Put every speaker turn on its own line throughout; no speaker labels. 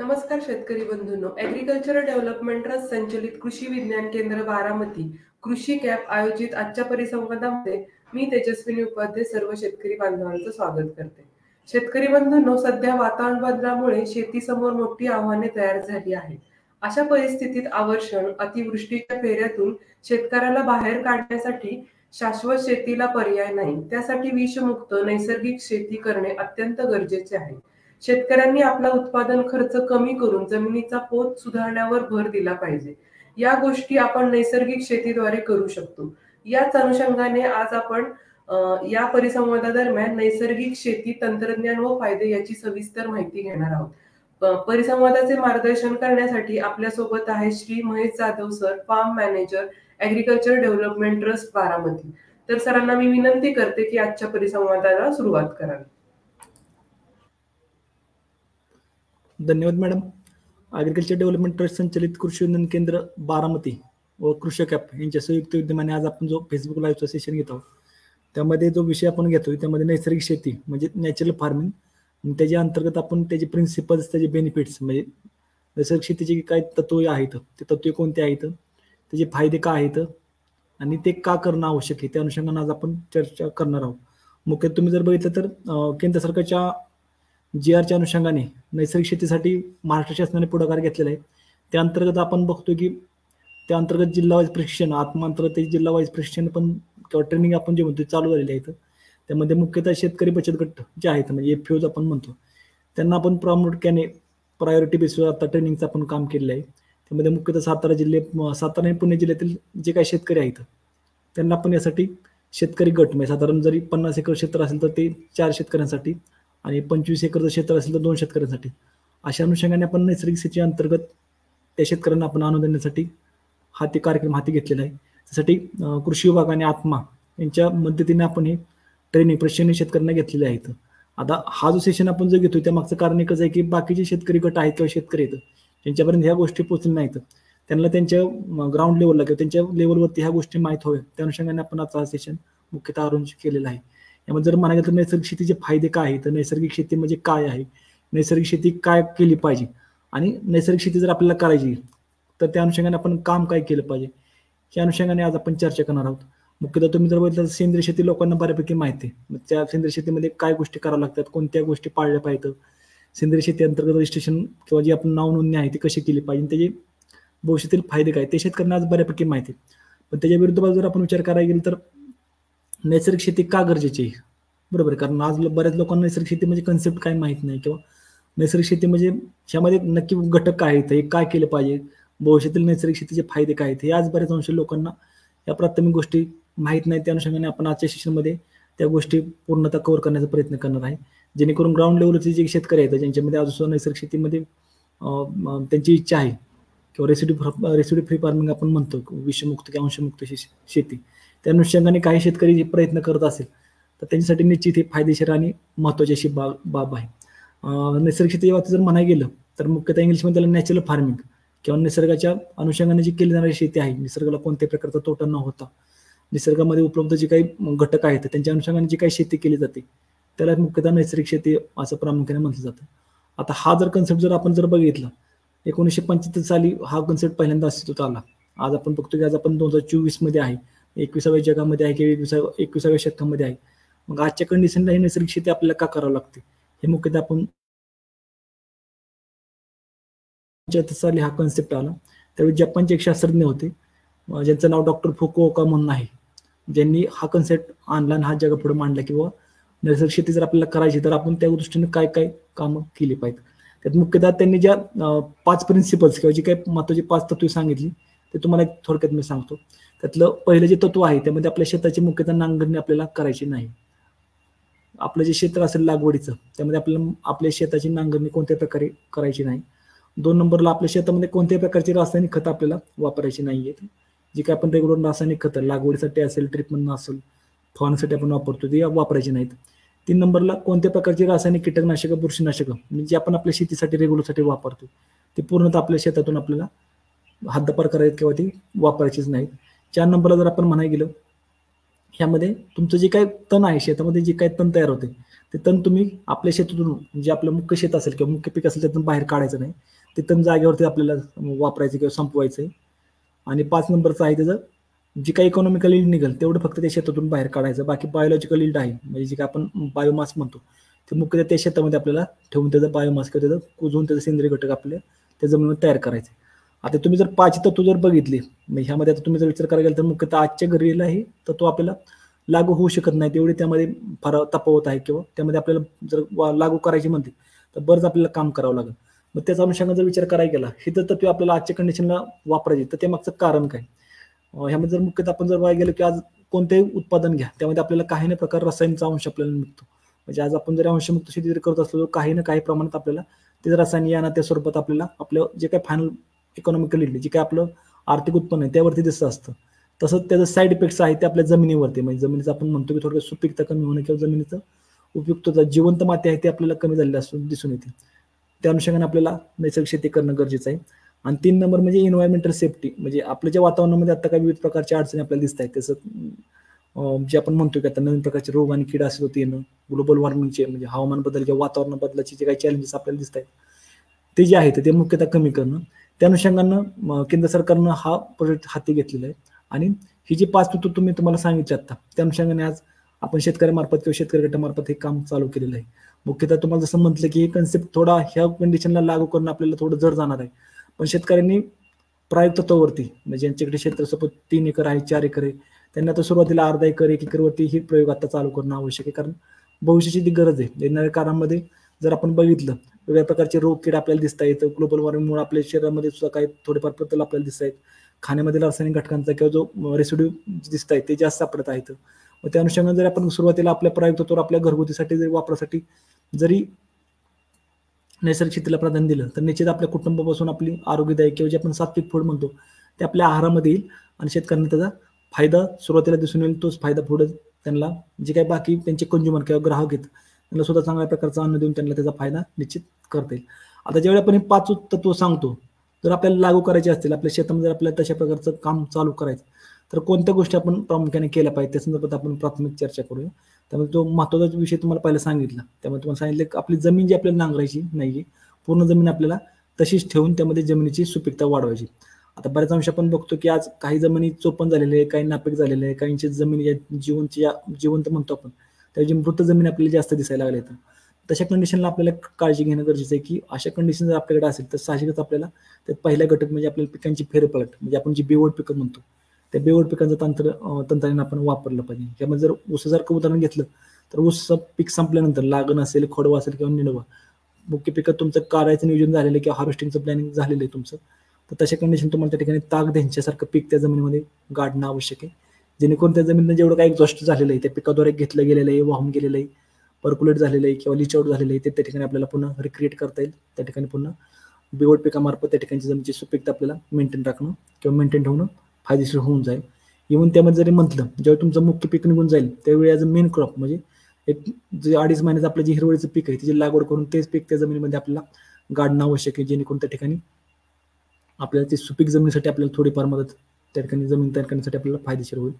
नमस्कार शेतकरी बंधूंनो. Agricultural development trust संचलित कृषी विज्ञान केंद्र बारामती कृषी कॅप आयोजित आजच्या परिसंवादामध्ये मी तेजस्विनी उपाध्याय सर्व शेतकरी बांधवांचं स्वागत करते. शेतकरी बंधूंनो सध्या वातावरण बदलामुळे शेतीसमोर मोठी आव्हाने तयार झाली आहेत. अशा परिस्थितीत आवर्षण अतिवृष्टीच्या फेऱ्यातून शेतकऱ्याला बाहेर काढण्यासाठी शाश्वत शेतीला पर्याय नाही. त्यासाठी विषमुक्त नैसर्गिक शेती करणे अत्यंत गरजेचे आहे. शेतकऱ्यांनी आपला उत्पादन खर्च कमी करून जमिनीचा पोत सुधारण्यावर भर दिला पाहिजे. या गोष्टी आपण नैसर्गिक शेतीद्वारे करू शकतो. याच अनुषंगाने आज आपण या परिसंवादादरम्यान नैसर्गिक शेती तंत्रज्ञान व फायदे याची सविस्तर माहिती घेणार आहोत. परिसंवादाचे मार्गदर्शन करण्यासाठी आपल्यासोबत आहे Shri Mahesh Jadhav sir farm manager agriculture development trust Baramati. तर सरांना मी विनंती करते की आजच्या परिसंवादाला सुरुवात करावी.
धन्यवाद मॅडम. ॲग्रिकल्चर डेव्हलपमेंट ट्रस्ट संचलित कृषी विज्ञान केंद्र बारामती व कृषक ॲप यांच्या संयुक्त विद्यमाने आज आपण जो फेसबुक लाईव्हचा सेशन आहोत त्यामध्ये जो विषय आपण घेतोय त्यामध्ये नैसर्गिक शेती म्हणजे नॅचरल फार्मिंग त्याच्या अंतर्गत आपण त्याचे प्रिन्सिपल्स त्याचे बेनिफिट्स म्हणजे नैसर्गिक शेतीचे काय तत्व आहेत ते तत्व कोणते आहेत त्याचे फायदे का आहेत आणि ते का करणं आवश्यक आहे त्या अनुषंगाने आज आपण चर्चा करणार आहोत. मुख्य तुम्ही जर बघितलं तर केंद्र सरकारच्या जी आरच्या अनुषंगाने नैसर्गिक शेतीसाठी महाराष्ट्र शासनाने पुढाकार घेतलेला आहे. त्या अंतर्गत आपण बघतो की त्या अंतर्गत जिल्हा वाईज प्रशिक्षण आत्मांतर्गत जिल्हा वाईज प्रशिक्षण पण किंवा ट्रेनिंग आपण जे म्हणतो चालू झालेले आहेत. त्यामध्ये मुख्यतः शेतकरी बचत गट जे आहेत म्हणजे एफ आपण म्हणतो त्यांना आपण प्रामुख्याने प्रायोरिटी बेसवर आता ट्रेनिंगचं आपण काम केलेलं आहे. त्यामध्ये मुख्यतः सातारा जिल्हे सातारा आणि पुणे जिल्ह्यातील जे काही शेतकरी आहेत त्यांना आपण यासाठी शेतकरी गट म्हणजे साधारण जरी पन्नास एकर क्षेत्र असेल तर ते चार शेतकऱ्यांसाठी आणि पंचवीस एकरचं क्षेत्र असेल तर दोन शेतकऱ्यांसाठी. अशा अनुषंगाने आपण नैसर्गिक शेती अंतर्गत त्या शेतकऱ्यांना आपण अनुदानासाठी हाती कार्यक्रम हाती घेतलेला आहे. त्यासाठी कृषी विभाग आणि आत्मा यांच्या मदतीने आपण हे ट्रेनिंग प्रशिक्षण शेतकऱ्यांना घेतलेले आहेत. आता हा जो सेशन आपण जो घेतोय त्या मागचं कारण एकच आहे की बाकीचे शेतकरी गट आहेत किंवा शेतकरी आहेत त्यांच्यापर्यंत ह्या गोष्टी पोहोचल्या नाहीत. त्यांना त्यांच्या ग्राउंड लेवलला किंवा त्यांच्या लेवलवरती ह्या गोष्टी माहीत हव्या त्या अनुषंगाने आपण आता हा सेशन मुख्यतः अरुण केलेला आहे. यामध्ये जर म्हणायला तर नैसर्गिक शेतीचे फायदे काय आहेत? तर नैसर्गिक शेती म्हणजे काय आहे? नैसर्गिक शेती काय केली पाहिजे? आणि नैसर्गिक शेती जर आपल्याला करायची तर त्या अनुषंगाने आपण काम काय केलं पाहिजे? या अनुषंगाने आज आपण चर्चा करणार आहोत. मुख्यतः तुम्ही जर बघितलं तर सेंद्रिय शेती लोकांना बऱ्यापैकी माहिती आहे. त्या सेंद्रिय शेतीमध्ये काय गोष्टी कराव्या लागतात? कोणत्या गोष्टी पाळल्या पाहिजेत? सेंद्रिय शेती अंतर्गत रजिस्ट्रेशन किंवा जी आपण नाव नोंदणी आहे ती कशी केली पाहिजे? त्याचे भविष्यातील फायदे काय ते शेतकऱ्यांना आज बऱ्यापैकी माहिती पण त्याच्या विरुद्ध जर आपण विचार करायला गेलो तर नैसर्गिक शेती का गरजेची? आहे बरोबर कारण आज बऱ्याच लोकांना नैसर्गिक शेती म्हणजे कन्सेप्ट काय माहीत नाही किंवा नैसर्गिक शेती म्हणजे ह्यामध्ये नक्की घटक काय आहेत हे काय केलं पाहिजे? भविष्यातील नैसर्गिक शेतीचे फायदे काय आहेत? हे आज बऱ्याच अंश लोकांना या प्राथमिक गोष्टी माहीत नाही त्या अनुषंगाने आपण आजच्या शिक्षणामध्ये त्या गोष्टी पूर्णतः कव्हर करण्याचा प्रयत्न करणार आहे. जेणेकरून ग्राउंड लेवलचे जे शेतकरी आहेत ज्यांच्यामध्ये अजून नैसर्गिक शेतीमध्ये त्यांची इच्छा आहे किंवा रेसिडी रेसिडी फ्री फार्मिंग आपण म्हणतो विषमुक्त किंवा अंशमुक्त शेती. त्या अनुषंगाने काही शेतकरी प्रयत्न करत असेल तर त्यांच्यासाठी निश्चित हे फायदेशीर आणि महत्वाची अशी बाब बाब आहे. नैसर्गिक शेती बाबतीत जर म्हणायला गेलं तर मुख्यतः इंग्लिशमध्ये त्याला नॅचरल फार्मिंग किंवा निसर्गाच्या अनुषंगाने जी केली जाणारी शेती आहे निसर्गाला कोणत्याही प्रकारचा तोटा न होता निसर्गामध्ये उपलब्ध जे काही घटक आहेत त्यांच्या अनुषंगाने जी काही शेती केली जाते त्याला मुख्यतः नैसर्गिक शेती असं प्रामुख्याने म्हटलं जातं. आता हा जर कन्सेप्ट जर आपण जर बघितला एकोणीसशे पंच्याहत्तर साली हा कन्सेप्ट पहिल्यांदा अस्तित्वात आला. आज आपण बघतो की आज आपण दोन हजार चोवीसमध्ये आहे. एकविसाव्या जगामध्ये आहे किंवा एकविसाव्या एकविसाव्या शतकामध्ये आहे. मग आजच्या कंडिशनला ही नैसर्गिक शेती आपल्याला का करावं लागते? हे मुख्यतः आपण साली हा कन्सेप्ट आला. त्यावेळी जपानचे एक शास्त्रज्ञ होते. ज्यांचं नाव डॉक्टर फुकोका म्हणून आहे. ज्यांनी हा कन्सेप्ट आणला आणि हा जगापुढे मांडला किंवा नैसर्गिक शेती जर आपल्याला करायची तर आपण त्या दृष्टीने काय काय कामं केली पाहिजेत. त्यात मुख्यतः त्यांनी ज्या पाच प्रिन्सिपल्स किंवा जी काही महत्वाची पाच तत्वे सांगितली ते तुम्हाला थोडक्यात मी सांगतो. त्यातलं पहिलं जे तत्व आहे त्यामध्ये आपल्या शेताची मुख्यतः नांगरणी आपल्याला करायची नाही. आपलं जे क्षेत्र असेल लागवडीचं त्यामध्ये आपल्याला आपल्या शेताची नांगरणी कोणत्या प्रकारे करायची नाही. दोन नंबरला आपल्या शेतामध्ये कोणत्याही प्रकारची रासायनिक खतं आपल्याला वापरायची नाही आहेत जे काय आपण रेग्युलर रासायनिक खतं लागवडीसाठी असेल ट्रीटमेंट असेल फवारण्यासाठी आपण वापरतो ते वापरायची नाहीत. तीन नंबरला कोणत्या प्रकारची रासायनिक कीटकनाशकं बुरशीनाशकं म्हणजे आपण आपल्या शेतीसाठी रेग्युलरसाठी वापरतो ते पूर्णतः आपल्या शेतातून आपल्याला हद्दपार करायचं किंवा ती वापरायचीच नाहीत. चार नंबरला जर आपण म्हणाय गेलं ह्यामध्ये तुमचं जे काय तण आहे शेतामध्ये जे काय तण तयार होते ते तण तुम्ही आपल्या शेतातून जे आपलं मुख्य शेत असेल किंवा मुख्य पीक असेल त्यातून बाहेर काढायचं नाही. ते तण जागेवरती आपल्याला वापरायचं किंवा संपवायचं आहे. आणि पाच नंबरचं आहे त्याचं जे काही इकॉनॉमिकल इल्ड निघेल तेवढं फक्त त्या शेतातून बाहेर काढायचं. बाकी बायोलॉजिकल इल्ड आहे म्हणजे जे काय आपण बायोमास म्हणतो ते मुख्य त्या शेतामध्ये आपल्याला ठेवून त्याचं बायोमास किंवा त्याचं कुजवून त्याचं सेंद्रिय घटक आपल्या त्या जमिनीवर तयार करायचे आता तुम्ही जर पाच तत्व जर बघितली मग ह्यामध्ये आता तुम्ही जर विचार करायला गेला तर मुख्यतः आजच्या घरीला हे तत्व आपल्याला लागू होऊ शकत नाही. तेवढे त्यामध्ये फार तपवत आहे किंवा त्यामध्ये आपल्याला जर लागू करायची म्हणते तर बरंच आपल्याला काम करावं लागेल. मग त्याचा अनुषंगाने जर विचार करायला गेला हे तर तत्व आपल्याला आजच्या कंडिशनला वापरायचे. तर त्या मागचं कारण काय? ह्यामध्ये जर मुख्यतः आपण जर बघायला गेलो की आज कोणतेही उत्पादन घ्या त्यामध्ये आपल्याला काही ना प्रकार रसायनचा अंश आपल्याला मिळतो म्हणजे आज आपण जरी अंशमुक्त शेती जरी करत असलो तर काही ना काही प्रमाणात आपल्याला ते रसायन या ना त्या स्वरूपात आपल्याला आपलं जे काही फायनल इकॉनॉमिकल जे काय आपलं आर्थिक उत्पन्न आहे त्यावरती दिसत असतं. तसंच त्याचं साईड इफेक्ट्स आहे ते आपल्या जमिनीवरती. म्हणजे जमिनीचं आपण म्हणतो की थोडं सुपीकता कमी होणं किंवा जमिनीचं उपयुक्तता जिवंत माती आहे ते आपल्याला कमी झालेली असून दिसून येते. त्या अनुषंगाने आपल्याला नैसर्गिक शेती करणं गरजेचं आहे. आणि तीन नंबर म्हणजे इन्व्हायरमेंटल सेफ्टी म्हणजे आपल्या ज्या वातावरणामध्ये आता काही विविध प्रकारच्या अडचणी आपल्याला दिसत आहेत तसं जे आपण म्हणतो की आता नवीन प्रकारचे रोग आणि किडा असत येणं ग्लोबल वॉर्मिंगचे म्हणजे हवामान बदल किंवा वातावरण बदलाचे जे काही चॅलेंजेस आपल्याला दिसत आहेत ते जे आहेत ते मुख्यतः कमी करणं. त्या अनुषंगानं केंद्र सरकारनं हा प्रोजेक्ट हाती घेतलेला आहे. आणि ही जी पाच तत्व तुम्ही तुम्हाला सांगितली आता त्या अनुषंगाने आज आपण शेतकऱ्यामार्फत किंवा शेतकरी गटामार्फत हे काम चालू केलेलं आहे. मुख्यतः तुम्हाला जसं म्हटलं की हे कन्सेप्ट थोडा ह्या कंडिशनला लागू करणं आपल्याला थोडं जड जाणार आहे. पण शेतकऱ्यांनी प्रायोग तत्वावरती म्हणजे ज्यांच्याकडे क्षेत्र सपोज तीन एकर आहे चार एकर आहे त्यांना तर सुरुवातीला अर्धा एकर एक एकरवरती ही प्रयोग आता चालू करणं आवश्यक आहे. कारण भविष्याची ती गरज आहे येणाऱ्या काळामध्ये जर आपण बघितलं वेगळ्या प्रकारचे रोग किड आपल्याला दिसता येतं ग्लोबल वॉर्मिंगमुळे आपल्या शरीरामध्ये सुद्धा काही थोडेफार बदल आपल्याला दिसत आहेत. खाण्यामध्ये रासायनिक घटकांचा किंवा जो रेसिड्यू दिसत आहे ते जास्त सापडत आहेत. मग त्या अनुषंगाने जर आपण सुरुवातीला आपल्या प्रयोग तर आपल्या घरगुतीसाठी जरी वापरासाठी जरी नैसर्गिक शेतीला प्राधान्य दिलं तर निश्चित आपल्या कुटुंबापासून आपली आरोग्यदायक किंवा जे आपण सात्विक फूड म्हणतो ते आपल्या आहारामध्ये येईल आणि शेतकऱ्यांना त्याचा फायदा सुरुवातीला दिसून येईल तोच फायदा पुढे त्यांना जे काही बाकी त्यांचे कंज्युमर किंवा ग्राहक आहेत त्यांना सुद्धा चांगल्या प्रकारचं अन्न देऊन त्यांना त्याचा फायदा निश्चित करता येईल. आता ज्यावेळी आपण हे पाच तत्व सांगतो जर आपल्याला लागू करायचे असतील आपल्या शेतामध्ये जर आपल्याला तशा प्रकारचं काम चालू करायचं तर कोणत्या गोष्टी आपण प्रामुख्याने केल्या पाहिजे त्या संदर्भात आपण प्राथमिक चर्चा करूया. त्यामुळे तो महत्त्वाचा विषय तुम्हाला पहिला सांगितला. त्यामुळे तुम्हाला सांगितलं की आपली जमीन जी आपल्याला नांगरायची नाही पूर्ण जमीन आपल्याला तशीच ठेवून त्यामध्ये जमिनीची सुपीकता वाढवायची. आता बऱ्याच अंश आपण बघतो की आज काही जमिनी चोपन झालेले आहे काही नापीक झालेले आहे काहींची जमिनी जिवंत जिवंत म्हणतो आपण. त्याची मृत जमीन आपल्याला जास्त दिसायला लागले तशा कंडिशनला आपल्याला काळजी घेणं गरजेचं आहे की अशा कंडिशन जर आपल्याकडे असेल तर साहजिकच आपल्याला त्यात पहिला घटक म्हणजे आपल्याला पिकांची फेरपलट म्हणजे आपण जी बेवड पिकं म्हणतो त्या बेवड पिकांचं तंत्र तंत्रज्ञान आपण वापरलं पाहिजे. त्यामध्ये जर ऊसासारखं उदाहरण घेतलं तर ऊस पीक संपल्यानंतर लागण असेल खोडवा असेल किंवा निडवा मुख्य पिकात तुमचं काढायचं नियोजन झालेलं किंवा हार्वेस्टिंगचं प्लॅनिंग झालेलं आहे तुमचं तर तशा कंडिशन तुम्हाला त्या ठिकाणी ताग द्यांच्यासारखं पीक त्या जमिनीमध्ये गाडणं आवश्यक आहे. जेणेकरून त्या जमिनीनं जेवढं काही एक्झॉस्ट झालेलं आहे त्या पिकाद्वारे घेतलं गेलेलं आहे वाहून गेलेलं आहे पर्क्युलेट झालेलं आहे किंवा लिचआउट झालेलं आहे ते त्या ठिकाणी आपल्याला पुन्हा रिक्रिएट करता येईल. त्या ठिकाणी पुन्हा बिवट पिकामार्फत त्या ठिकाणची जमिनीची सुपीकता आपल्याला मेंटेन राखणं किंवा मेंटेन ठेवणं फायदेशीर होऊन जाईल. इव्हन त्यामध्ये जरी म्हटलं जेव्हा तुमचं मुख्य पीक निघून जाईल त्यावेळी ॲज अ मेन क्रॉप म्हणजे एक जे अडीच महिन्याचं आपलं जे हिरवळीचं पीक आहे त्याची लागवड करून तेच पीक त्या जमिनीमध्ये आपल्याला गाडणं आवश्यक आहे जेणेकरून त्या ठिकाणी आपल्याला ते सुपीक जमिनीसाठी आपल्याला थोडीफार मदत त्या ठिकाणी जमीन तयार करण्यासाठी आपल्याला फायदेशीर होईल.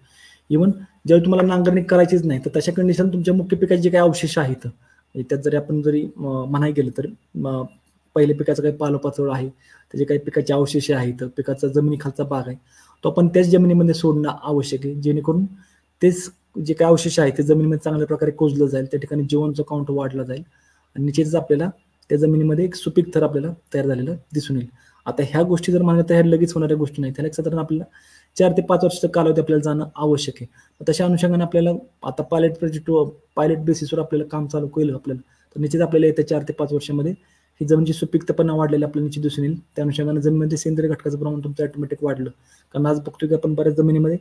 इव्हन ज्यावेळी तुम्हाला नांगरणी करायचीच नाही तर तशा कंडिशन तुमच्या मुख्य पिकाचे जे काही अवशेष आहेत त्यात जरी आपण जरी म्हणाय गेलं तर पहिले पिकाचं काही पालोपाचोळ आहे त्याचे काही पिकाचे अवशेष आहेत पिकाचा जमिनीखालचा भाग आहे तो आपण त्याच जमिनीमध्ये सोडणं आवश्यक आहे. जेणेकरून तेच जे काही अवशेष आहे ते जमिनीमध्ये चांगल्या प्रकारे कोजलं जाईल त्या ठिकाणी जीवनचा काउंट वाढला जाईल. आणि निश्चितच आपल्याला त्या जमिनीमध्ये एक सुपीक थर आपल्याला तयार झालेलं दिसून येईल. आता ह्या गोष्टी जर मानलं तर ह्या लगेच होणाऱ्या गोष्टी नाही त्याला एक साधारण आपल्याला चार ते पाच वर्षाचा कालावधी आपल्याला जाणं आवश्यक आहे. तशा अनुषंगाने आपल्याला आता पायलट प्रोजेक्ट पायलट बेसिसवर आपल्याला काम चालू होईल आपल्याला तर निश्चित आपल्याला येत्या चार ते पाच वर्षामध्ये ही जमिनीची सुपीकतापणा वाढलेली आपल्याला निश्चित दिसून येईल. त्या अनुषंगाने जमिनीमध्ये म्हणजे सेंद्रिय घटकाचं प्रमाण तुमचं ऑटोमॅटिक वाढलं. कारण आज बघतो की आपण बऱ्याच जमिनीमध्ये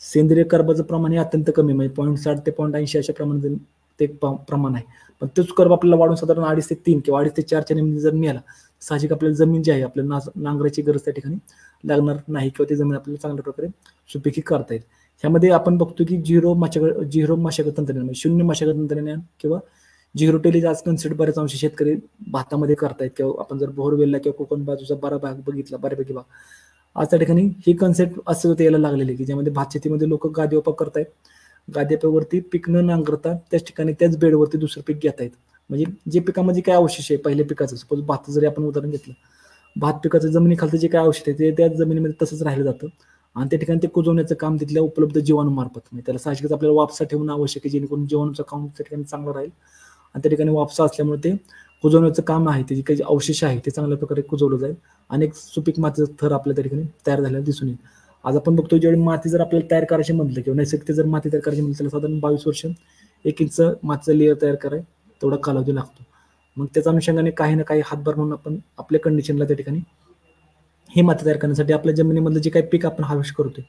सेंद्रिय कर्बाचं प्रमाण हे अत्यंत कमी म्हणजे पॉईंट साठ ते पॉईंट ऐंशी अशा प्रमाणात ते प्रमाण आहे. पण तोच कर्ब आपल्याला वाढून साधारण अडीच ते तीन किंवा अडीच ते चारच्या निमित्त जर मिळाला साहजिक आपल्याला जमीन जी आहे आपल्याला नांगराची गरज त्या ठिकाणी लागणार नाही किंवा ती जमीन आपल्याला चांगल्या प्रकारे सुपीकी करता येईल. ह्यामध्ये आपण बघतो की झिरो मशागत झिरो मशागत तंत्रज्ञान म्हणजे शून्य मशागत तंत्रज्ञान किंवा झिरो टेलीज आज कन्सिडर बऱ्याच अंश शेतकरी भातामध्ये करतायत किंवा आपण जर बोरवेलला किंवा कोकण बाजूचा बरा भाग बघितला बऱ्यापैकी भाग. आज त्या ठिकाणी ही कन्सेप्ट असं यायला लागलेली की ज्यामध्ये भात शेतीमध्ये लोक गादी वापर करतायत. गाद्यापेवरती पीक न नांगरता त्याच ठिकाणी त्याच बेडवरती दुसरं पीक घेता म्हणजे जे पिकामध्ये काय अवशेष आहे पहिल्या पिकाचं सपोज भात जरी आपण उदाहरण घेतलं भात पिकाचं जमिनीखालचं जे काय औषध आहे ते त्या जमिनीमध्ये तसंच राहिलं जातं. आणि त्या ठिकाणी ते कुजवण्याचं काम तिथल्या उपलब्ध जीवाणूमार्फत म्हणजे त्याला साहजिकच आपल्याला वापसा ठेवणं आवश्यक आहे जेणेकरून जीवाणूचं काम त्या ठिकाणी चांगलं राहील. आणि त्या ठिकाणी वापसा असल्यामुळे ते कुजवण्याचं काम आहे ते जे काही अवशेष आहे ते चांगल्या प्रकारे कुजवलं जाईल. आणि एक सुपीक मातीचा थर आपल्या त्या ठिकाणी तयार झालेला दिसून येईल. आज आपण बघतो ज्यावेळी माती जर आपल्याला तयार करायची म्हटलं किंवा नैसर्गिक जर माती तयार करायची म्हटलं त्याला साधारण बावीस वर्ष एक इंच मातीचा लेअर तयार कराय तेवढा कालावधी लागतो. मग त्याच्या अनुषंगाने काही ना काही हातभार म्हणून आपण आपल्या कंडिशनला त्या ठिकाणी हे माती तयार करण्यासाठी आपल्या जमिनीमधलं जे काही पीक आपण हार्वेस्ट करतोय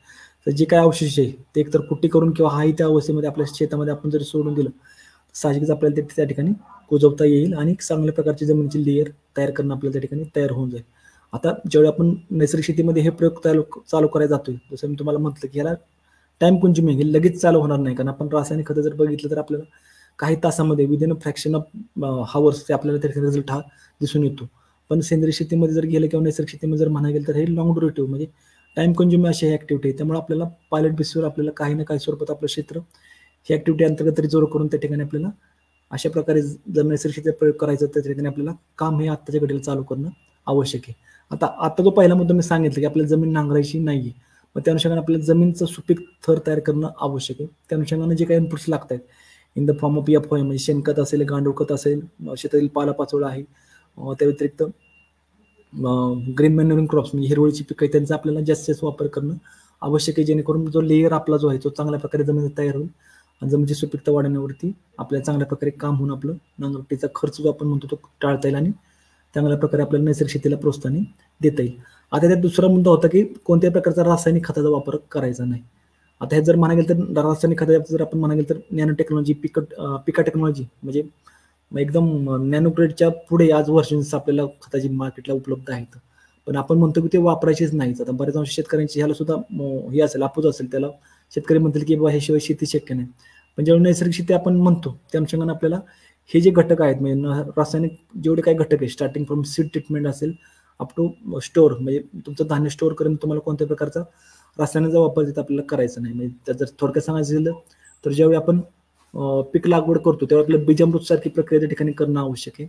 तर जे काही अवशेष आहे ते एकतर कुट्टी करून किंवा हाही त्या अवस्थेमध्ये आपल्या शेतामध्ये आपण जरी सोडून दिलं साहजिकच आपल्याला ते त्या ठिकाणी कुजवता येईल आणि चांगल्या प्रकारची जमिनीची लेअर तयार करणं आपल्याला त्या ठिकाणी तयार होऊन जाईल. आता ज्यावेळी आपण नैसर्गिक शेतीमध्ये हे प्रयोग चालू चालू करायला जातोय जसं मी तुम्हाला म्हटलं की याला टाइम कंझ्युमिंग हे लगेच चालू होणार नाही. कारण आपण रासायनिक खतं जर बघितलं तर आपल्याला काही तासामध्ये विदिन फ्रॅक्शन ऑफ हावर्स ते आपल्याला त्या ठिकाणी रिझल्ट हा दिसून येतो. पण सेंद्रिय शेतीमध्ये जर गेलं किंवा नैसर्गिक शेतीमध्ये जर म्हणा गेलं तर हे लॉंग ड्युरेटिव्ह म्हणजे टाइम कंझ्युमिंग अशी ही ॲक्टिव्हिटी आहे. त्यामुळे आपल्याला पायलट बेसिसवर आपल्याला काही ना काही स्वरूपात आपलं क्षेत्र ही ॲक्टिव्हिटी अंतर्गत रिझर्व करून त्या ठिकाणी आपल्याला अशा प्रकारे जर नैसर्गिक शेतीचा प्रयोग करायचा त्या ठिकाणी आपल्याला काम हे आत्ताच्या घडीला चालू करणं आवश्यक आहे. आता आता जो पहिला मुद्दा मी सांगितलं की आपल्याला जमीन नांगरायची नाही आहे मग त्या अनुषंगाने आपल्याला जमीनचं सुपीक थर तयार करणं आवश्यक आहे. त्या अनुषंगाने जे काही इनपुट्स लागत आहेत in the form of F म्हणजे शेणखत असेल गांडूळ खत असेल शेतातील पालापाचोळा आहे. Uh, त्या व्यतिरिक्त ग्रीन मॅन्युअरिंग क्रॉप्स म्हणजे हिरवळीची पिकं त्यांचा आपल्याला जास्त जास्त वापर करणं आवश्यक आहे जेणेकरून जो लेयर आपला जो आहे तो चांगल्या प्रकारे जमिनीत तयार होईल. आणि जमिनीची सुपीकता वाढवण्यावरती आपल्याला चांगल्या प्रकारे काम होऊन आपलं नांगरटीचा खर्च जो आपण म्हणतो तो टाळता येईल आणि चांगल्या प्रकारे आपल्याला नैसर्गिक शेतीला प्रोत्साहन देता येईल. आता त्यात दुसरा मुद्दा होता की कोणत्याही प्रकारचा रासायनिक खताचा वापर करायचा नाही. आता हे जर म्हणा गेलं तर रासायनिक खताचा जर आपण म्हणा गेलं तर नॅनो टेक्नॉलॉजी पिक पिका टेक्नॉलॉजी म्हणजे एकदम नॅनो ग्रेडच्या पुढे आज वर्षन्स आपल्याला खताची मार्केटला उपलब्ध आहेत. पण आपण म्हणतो की ते वापरायचेच नाहीच आता बऱ्याच अंश शेतकऱ्यांची ह्याला सुद्धा हे असेल अपूज असेल त्याला शेतकरी म्हणतील की बाबा ह्याशिवाय शेती शक्य नाही. पण ज्यावेळी नैसर्गिक शेती आपण म्हणतो त्या अनुषंगाने आपल्याला हे जे घटक आहेत म्हणजे रासायनिक जेवढे काही घटक आहे स्टार्टिंग फ्रॉम सीड ट्रीटमेंट असेल अप टू स्टोअर म्हणजे तुमचं धान्य स्टोअर करून तुम्हाला कोणत्या प्रकारचा रसायनाचा वापर तिथे आपल्याला करायचा नाही. म्हणजे जर थोडक्यात सांगायचं झालं तर ज्यावेळी आपण पीक लागवड करतो तेव्हा आपल्याला बीजामृत सारखी प्रक्रिया त्या ठिकाणी करणं आवश्यक आहे.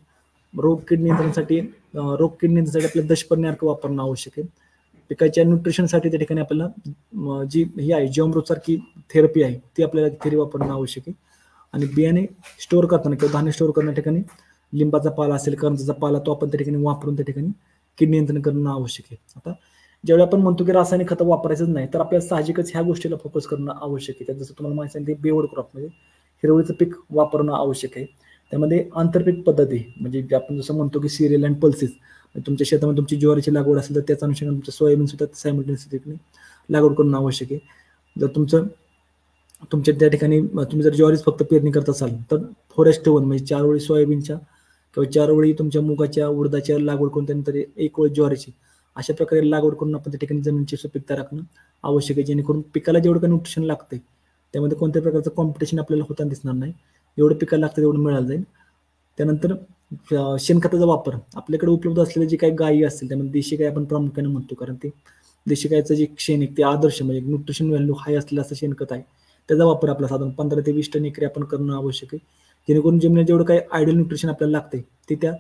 रोग कीड नियंत्रणासाठी रोग कीड नियंत्रणासाठी आपल्याला दशपर्ण्यार्क वापरणं आवश्यक आहे. पिकाच्या न्यूट्रिशनसाठी त्या ठिकाणी आपल्याला जी ही आहे जीवामृत सारखी थेरपी आहे ती आपल्याला थेरी वापरणं आवश्यक आहे. आणि बियाणे स्टोअर करताना किंवा धान्य स्टोअर करण्या ठिकाणी लिंबाचा पाला असेल करंजाचा पाला तो आपण त्या ठिकाणी वापरून त्या ठिकाणी कीड नियंत्रण करणं आवश्यक आहे. आता ज्यावेळी आपण म्हणतो की रासायनिक खतं वापरायचंच नाही तर आपल्याला साहजिकच ह्या गोष्टीला फोकस करणं आवश्यक आहे. जसं तुम्हाला माहिती सांगितलं बेवड क्रॉपमध्ये हिरवळीचं पीक वापरणं आवश्यक आहे. त्यामध्ये आंतरपीक पद्धती म्हणजे आपण जसं म्हणतो की सिरियल अँड पल्सेस तुमच्या शेतामध्ये तुमची ज्वारीची लागवड असेल तर त्याचा अनुषंगाने तुमचं सोयाबीन सुद्धा सायमल्टेनियसली लागवड करणं आवश्यक आहे. जर तुमचं तुमच्या त्या ठिकाणी तुम्ही जर ज्वारीच फक्त पेरणी करत असाल तर फॉरेस्ट वन म्हणजे चार वेळी सोयाबीनच्या किंवा चार वेळी तुमच्या मुगाच्या उडदाच्या लागवड करून त्यानंतर एक वेळ ज्वारीची. अशा प्रकारे लागवड करून आपण त्या ठिकाणी जमिनीची सुपीकता राखणं आवश्यक आहे जेणेकरून पिकाला जेवढं काही न्यूट्रिशन लागते त्यामध्ये कोणत्या प्रकारचं कॉम्पिटिशन आपल्याला होताना दिसणार नाही. जेवढं पिकाला लागतं तेवढं मिळालं जाईल. त्यानंतर शेणखताचा वापर. आपल्याकडे उपलब्ध असलेले जे काही गायी असतील त्यामध्ये देशी गाय आपण प्रामुख्याने म्हणतो कारण ते देशी गायचं जे शेण आहे ते आदर्श म्हणजे न्यूट्रिशन व्हॅल्यू हाय असलेलं असं शेणखत आहे. त्याचा वापर आपला साधारण पंधरा ते वीस टन एकरी आपण करणं आवश्यक आहे. जेणेकरून जमिनीत जेवढं काही आयडियल न्यूट्रिशन आपल्याला लागते ते त्या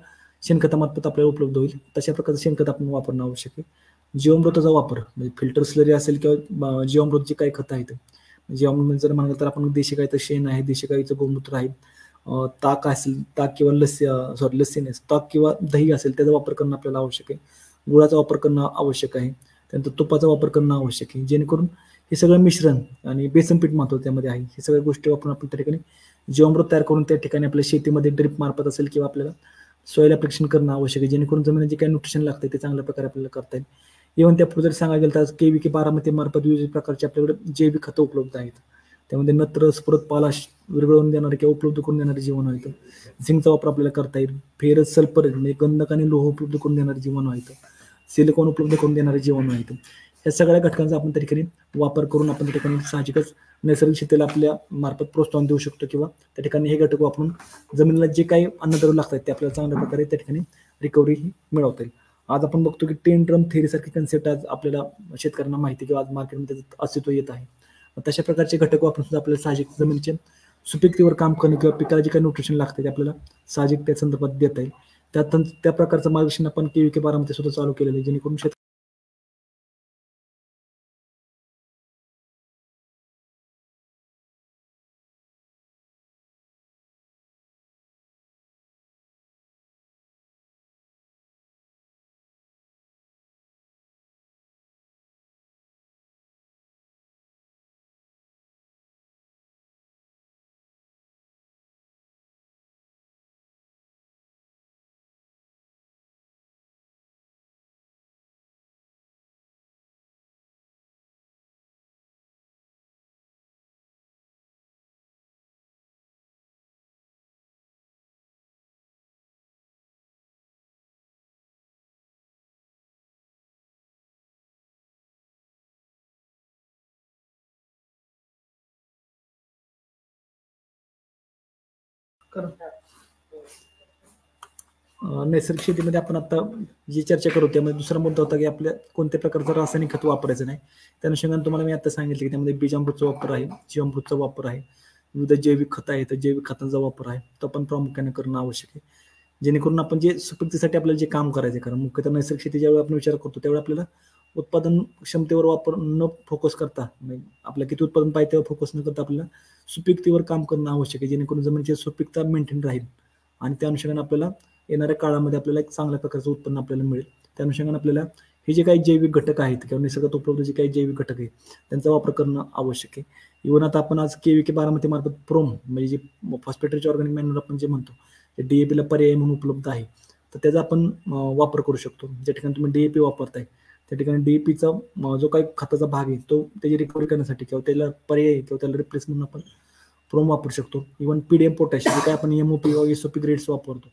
शेणखतामार्फत आपल्याला उपलब्ध होईल. तशा प्रकारचं शेणखत आपण वापरणं आवश्यक आहे. जीवामृताचा वापर म्हणजे फिल्टर स्लरी असेल किंवा जीवामृतची काही खतं आहेत. म्हणजे जीवामृत जर म्हणलं तर आपण देशी गायचं शेण आहे देशी गाईचं गोमूत्र आहे. ताक असेल ताक किंवा लस्सी सॉरी लस्सी नाही ताक किंवा दही असेल त्याचा वापर करणं आपल्याला आवश्यक आहे. गुळाचा वापर करणं आवश्यक आहे. त्यानंतर तुपाचा वापर करणं आवश्यक आहे. जेणेकरून हे सगळं मिश्रण आणि बेसन पीठ महत्त्व त्यामध्ये आहे. हे सगळ्या गोष्टी वापरून आपण त्या ठिकाणी जीवामृत तयार करून त्या ठिकाणी आपल्या शेतीमध्ये ड्रिप मार्फत असेल किंवा आपल्याला सॉईल अप्लिकेशन करणं आवश्यक आहे. जेणेकरून जमिनीत जे काही न्यूट्रिशन लागतं ते चांगल्या प्रकारे आपल्याला करता येईल. इव्हन त्या पुढे जर सांगायला गेलं तर के व्ही के बारामतीमार्फत विविध प्रकारचे आपल्याकडे जैविक खतं उपलब्ध आहेत. त्यामध्ये नत्र स्फुरत पालाश विरघळून देणारे किंवा उपलब्ध करून देणारे जीवन आहेत. झिंकचा वापर आपल्याला करता येईल. फेरस सल्फर म्हणजे गंधक आणि लोह उपलब्ध करून देणारे जीवन आहेत. सिलिकॉन उपलब्ध करून देणारे जीवन आहेत. या सगळ्या घटकांचा आपण त्या ठिकाणी वापर करून आपण त्या ठिकाणी साहजिकच नैसर्गिक शेतीला आपल्या मार्फत प्रोत्साहन देऊ शकतो किंवा त्या ठिकाणी हे घटक वापरून जमिनीला जे काही अन्नद्रव्य लागतात ते आपल्याला चांगल्या प्रकारे त्या ठिकाणी रिकव्हरी ही मिळवता येईल. आज आपण बघतो की टेन ड्रम थेरीसारखी कन्सेप्ट आज आपल्याला शेतकऱ्यांना माहिती किंवा आज मार्केटमध्ये अस्तित्व येत आहे. तशा प्रकारचे घटक वापरून सुद्धा आपल्याला साहजिक जमिनीचे सुपीकतेवर काम करणे किंवा पिकाला जे काही न्यूट्रिशन लागते ते आपल्याला साहजिक त्या संदर्भात देता येईल. त्या त्या प्रकारचं मार्गदर्शन आपण के के बारामध्ये सुद्धा चालू केलेलं आहे जेणेकरून शेत नैसर्गिक शेतीमध्ये आपण आता जी चर्चा करू त्यामध्ये दुसरा मुद्दा होता की आपल्या कोणत्या प्रकारचं रासायनिक खत वापरायचं नाही. त्या अनुषंगाने तुम्हाला मी आता सांगितलं की त्यामध्ये बीजामृतचा वापर आहे जीवामृतचा वापर आहे विविध जैविक खत आहे तर जैविक खतांचा वापर आहे तो आपण प्रामुख्याने करणं आवश्यक आहे. जेणेकरून आपण जे सुपिकतेसाठी आपल्याला जे काम करायचं कारण मुख्यतः नैसर्गिक शेती ज्यावेळी आपण विचार करतो त्यावेळी आपल्याला उत्पादन क्षमतेवर वापर न फोकस करता म्हणजे आपल्या किती उत्पादन पाहिजे त्यावर फोकस न करता आपल्याला सुपीकतेवर काम करणं आवश्यक आहे जेणेकरून जमिनीची सुपीकता मेंटेन राहील. आणि त्या अनुषंगाने आपल्याला येणाऱ्या काळामध्ये आपल्याला एक चांगल्या प्रकारचं उत्पन्न आपल्याला मिळेल. त्या अनुषंगाने आपल्याला हे जे काही जैविक घटक आहेत किंवा निसर्गात उपलब्ध जे काही जैविक घटक आहेत त्यांचा वापर करणं आवश्यक आहे. इव्हन आता आपण आज के व्ही के बारामती मार्फत प्रोम म्हणजे जे फॉस्पेटरीचे ऑर्गॅनिक मॅन्युअर आपण जे म्हणतो ते डीएपीला पर्याय म्हणून उपलब्ध आहे तर त्याचा आपण वापर करू शकतो. ज्या ठिकाणी तुम्ही डीएपी वापरताय. त्या ठिकाणी डीएपीचा जो काही खताचा भाग आहे तो त्याची रिकव्हरी करण्यासाठी किंवा त्याला पर्याय किंवा त्याला रिप्लेस म्हणून आपण प्रोम वापरू शकतो. इव्हन पीडीएम पोटॅश जे काही आपण एमओपी किंवा एसओपी ग्रेड्स वापरतो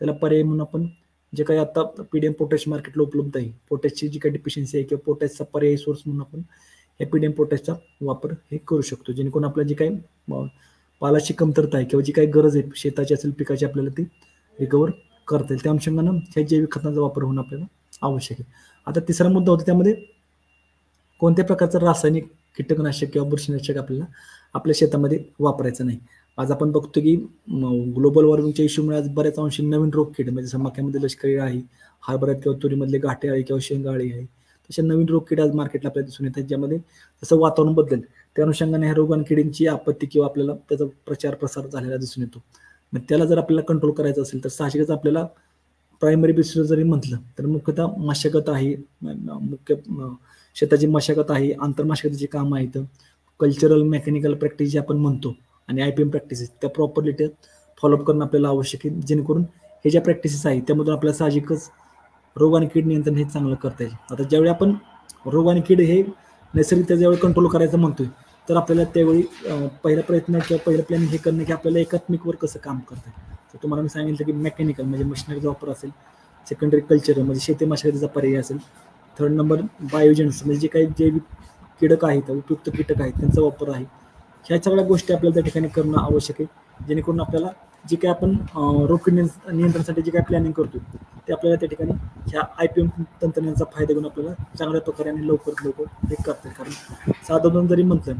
त्याला पर्याय म्हणून आपण जे काही आता पीडीएम पोटॅश मार्केटला उपलब्ध आहे पोटॅशची जी काही डिफिशियन्सी आहे किंवा पोटॅशचा पर्यायी सोर्स म्हणून आपण या पीडीएम पोटॅशचा वापर हे करू शकतो. जेणेकरून आपल्या जी काही पालाची कमतरता आहे किंवा जी काही गरज आहे शेताची असेल पिकाची आपल्याला ती रिकवर करता येईल. त्या अनुषंगानं ह्या जैविक खतांचा वापर होऊन आपल्याला आवश्यक आहे. आता तिसरा मुद्दा होता त्यामध्ये कोणत्या प्रकारचं रासायनिक कीटकनाशक किंवा बुरशीनाशक आपल्याला आपल्या शेतामध्ये वापरायचं नाही? आज आपण बघतो की ग्लोबल वॉर्मिंगच्या इश्यूमुळे आज बऱ्याच अंशी नवीन रोग किड म्हणजे जसं मक्यामध्ये लष्करी आहे हरभऱ्यात किंवा तुरीमधले गाठे आहे किंवा शेंगाळी आहे तशा नवीन रोग कीड आज मार्केटला आपल्याला दिसून येतात ज्यामध्ये जसं वातावरण बदलेल त्या अनुषंगाने ह्या रोगान किडींची आपत्ती किंवा आपल्याला त्याचा प्रचार प्रसार झालेला दिसून येतो. मग त्याला जर आपल्याला कंट्रोल करायचं असेल तर साहजिकच आपल्याला प्रायमरी बेसिसवर जरी म्हटलं तर मुख्यतः मशागत आहे मुख्य शेताची मशागत आहे आंतरमशागतीची कामं आहेत कल्चरल मेकॅनिकल प्रॅक्टिस जे आपण म्हणतो आणि आय पी एम प्रॅक्टिसेस त्या प्रॉपरली ते फॉलोअप करणं आपल्याला आवश्यक आहे जेणेकरून हे ज्या प्रॅक्टिसेस आहेत त्यामधून आपल्याला साहजिकच रोग आणि कीड नियंत्रण हे चांगलं करता येईल. आता ज्यावेळी आपण रोग आणि कीड हे नैसर्गिक ज्यावेळी कंट्रोल करायचं म्हणतोय तर आपल्याला त्यावेळी पहिला प्रयत्न किंवा पहिलं प्लॅनिंग हे करणं की आपल्याला एकात्मिकवर कसं काम करता येईल. तर तुम्हाला मी सांगितलं की मेकॅनिकल म्हणजे मशिनरीचा वापर असेल सेकंडरी कल्चर म्हणजे शेती मशागतीचा पर्याय असेल थर्ड नंबर बायोजन्स म्हणजे जे काही जैविक कीटक आहेत उपयुक्त कीटक आहेत त्यांचा वापर आहे. ह्या सगळ्या गोष्टी आपल्याला त्या ठिकाणी करणं आवश्यक आहे. जेणेकरून आपल्याला जे काही आपण रोग नियंत्रणासाठी जे काही प्लॅनिंग करतो ते आपल्याला त्या ठिकाणी ह्या आय पी एम तंत्रज्ञानाचा फायदा घेऊन आपल्याला चांगल्या प्रकारे आणि लवकरात लवकर हे करतात कारण साधारण जरी म्हटलं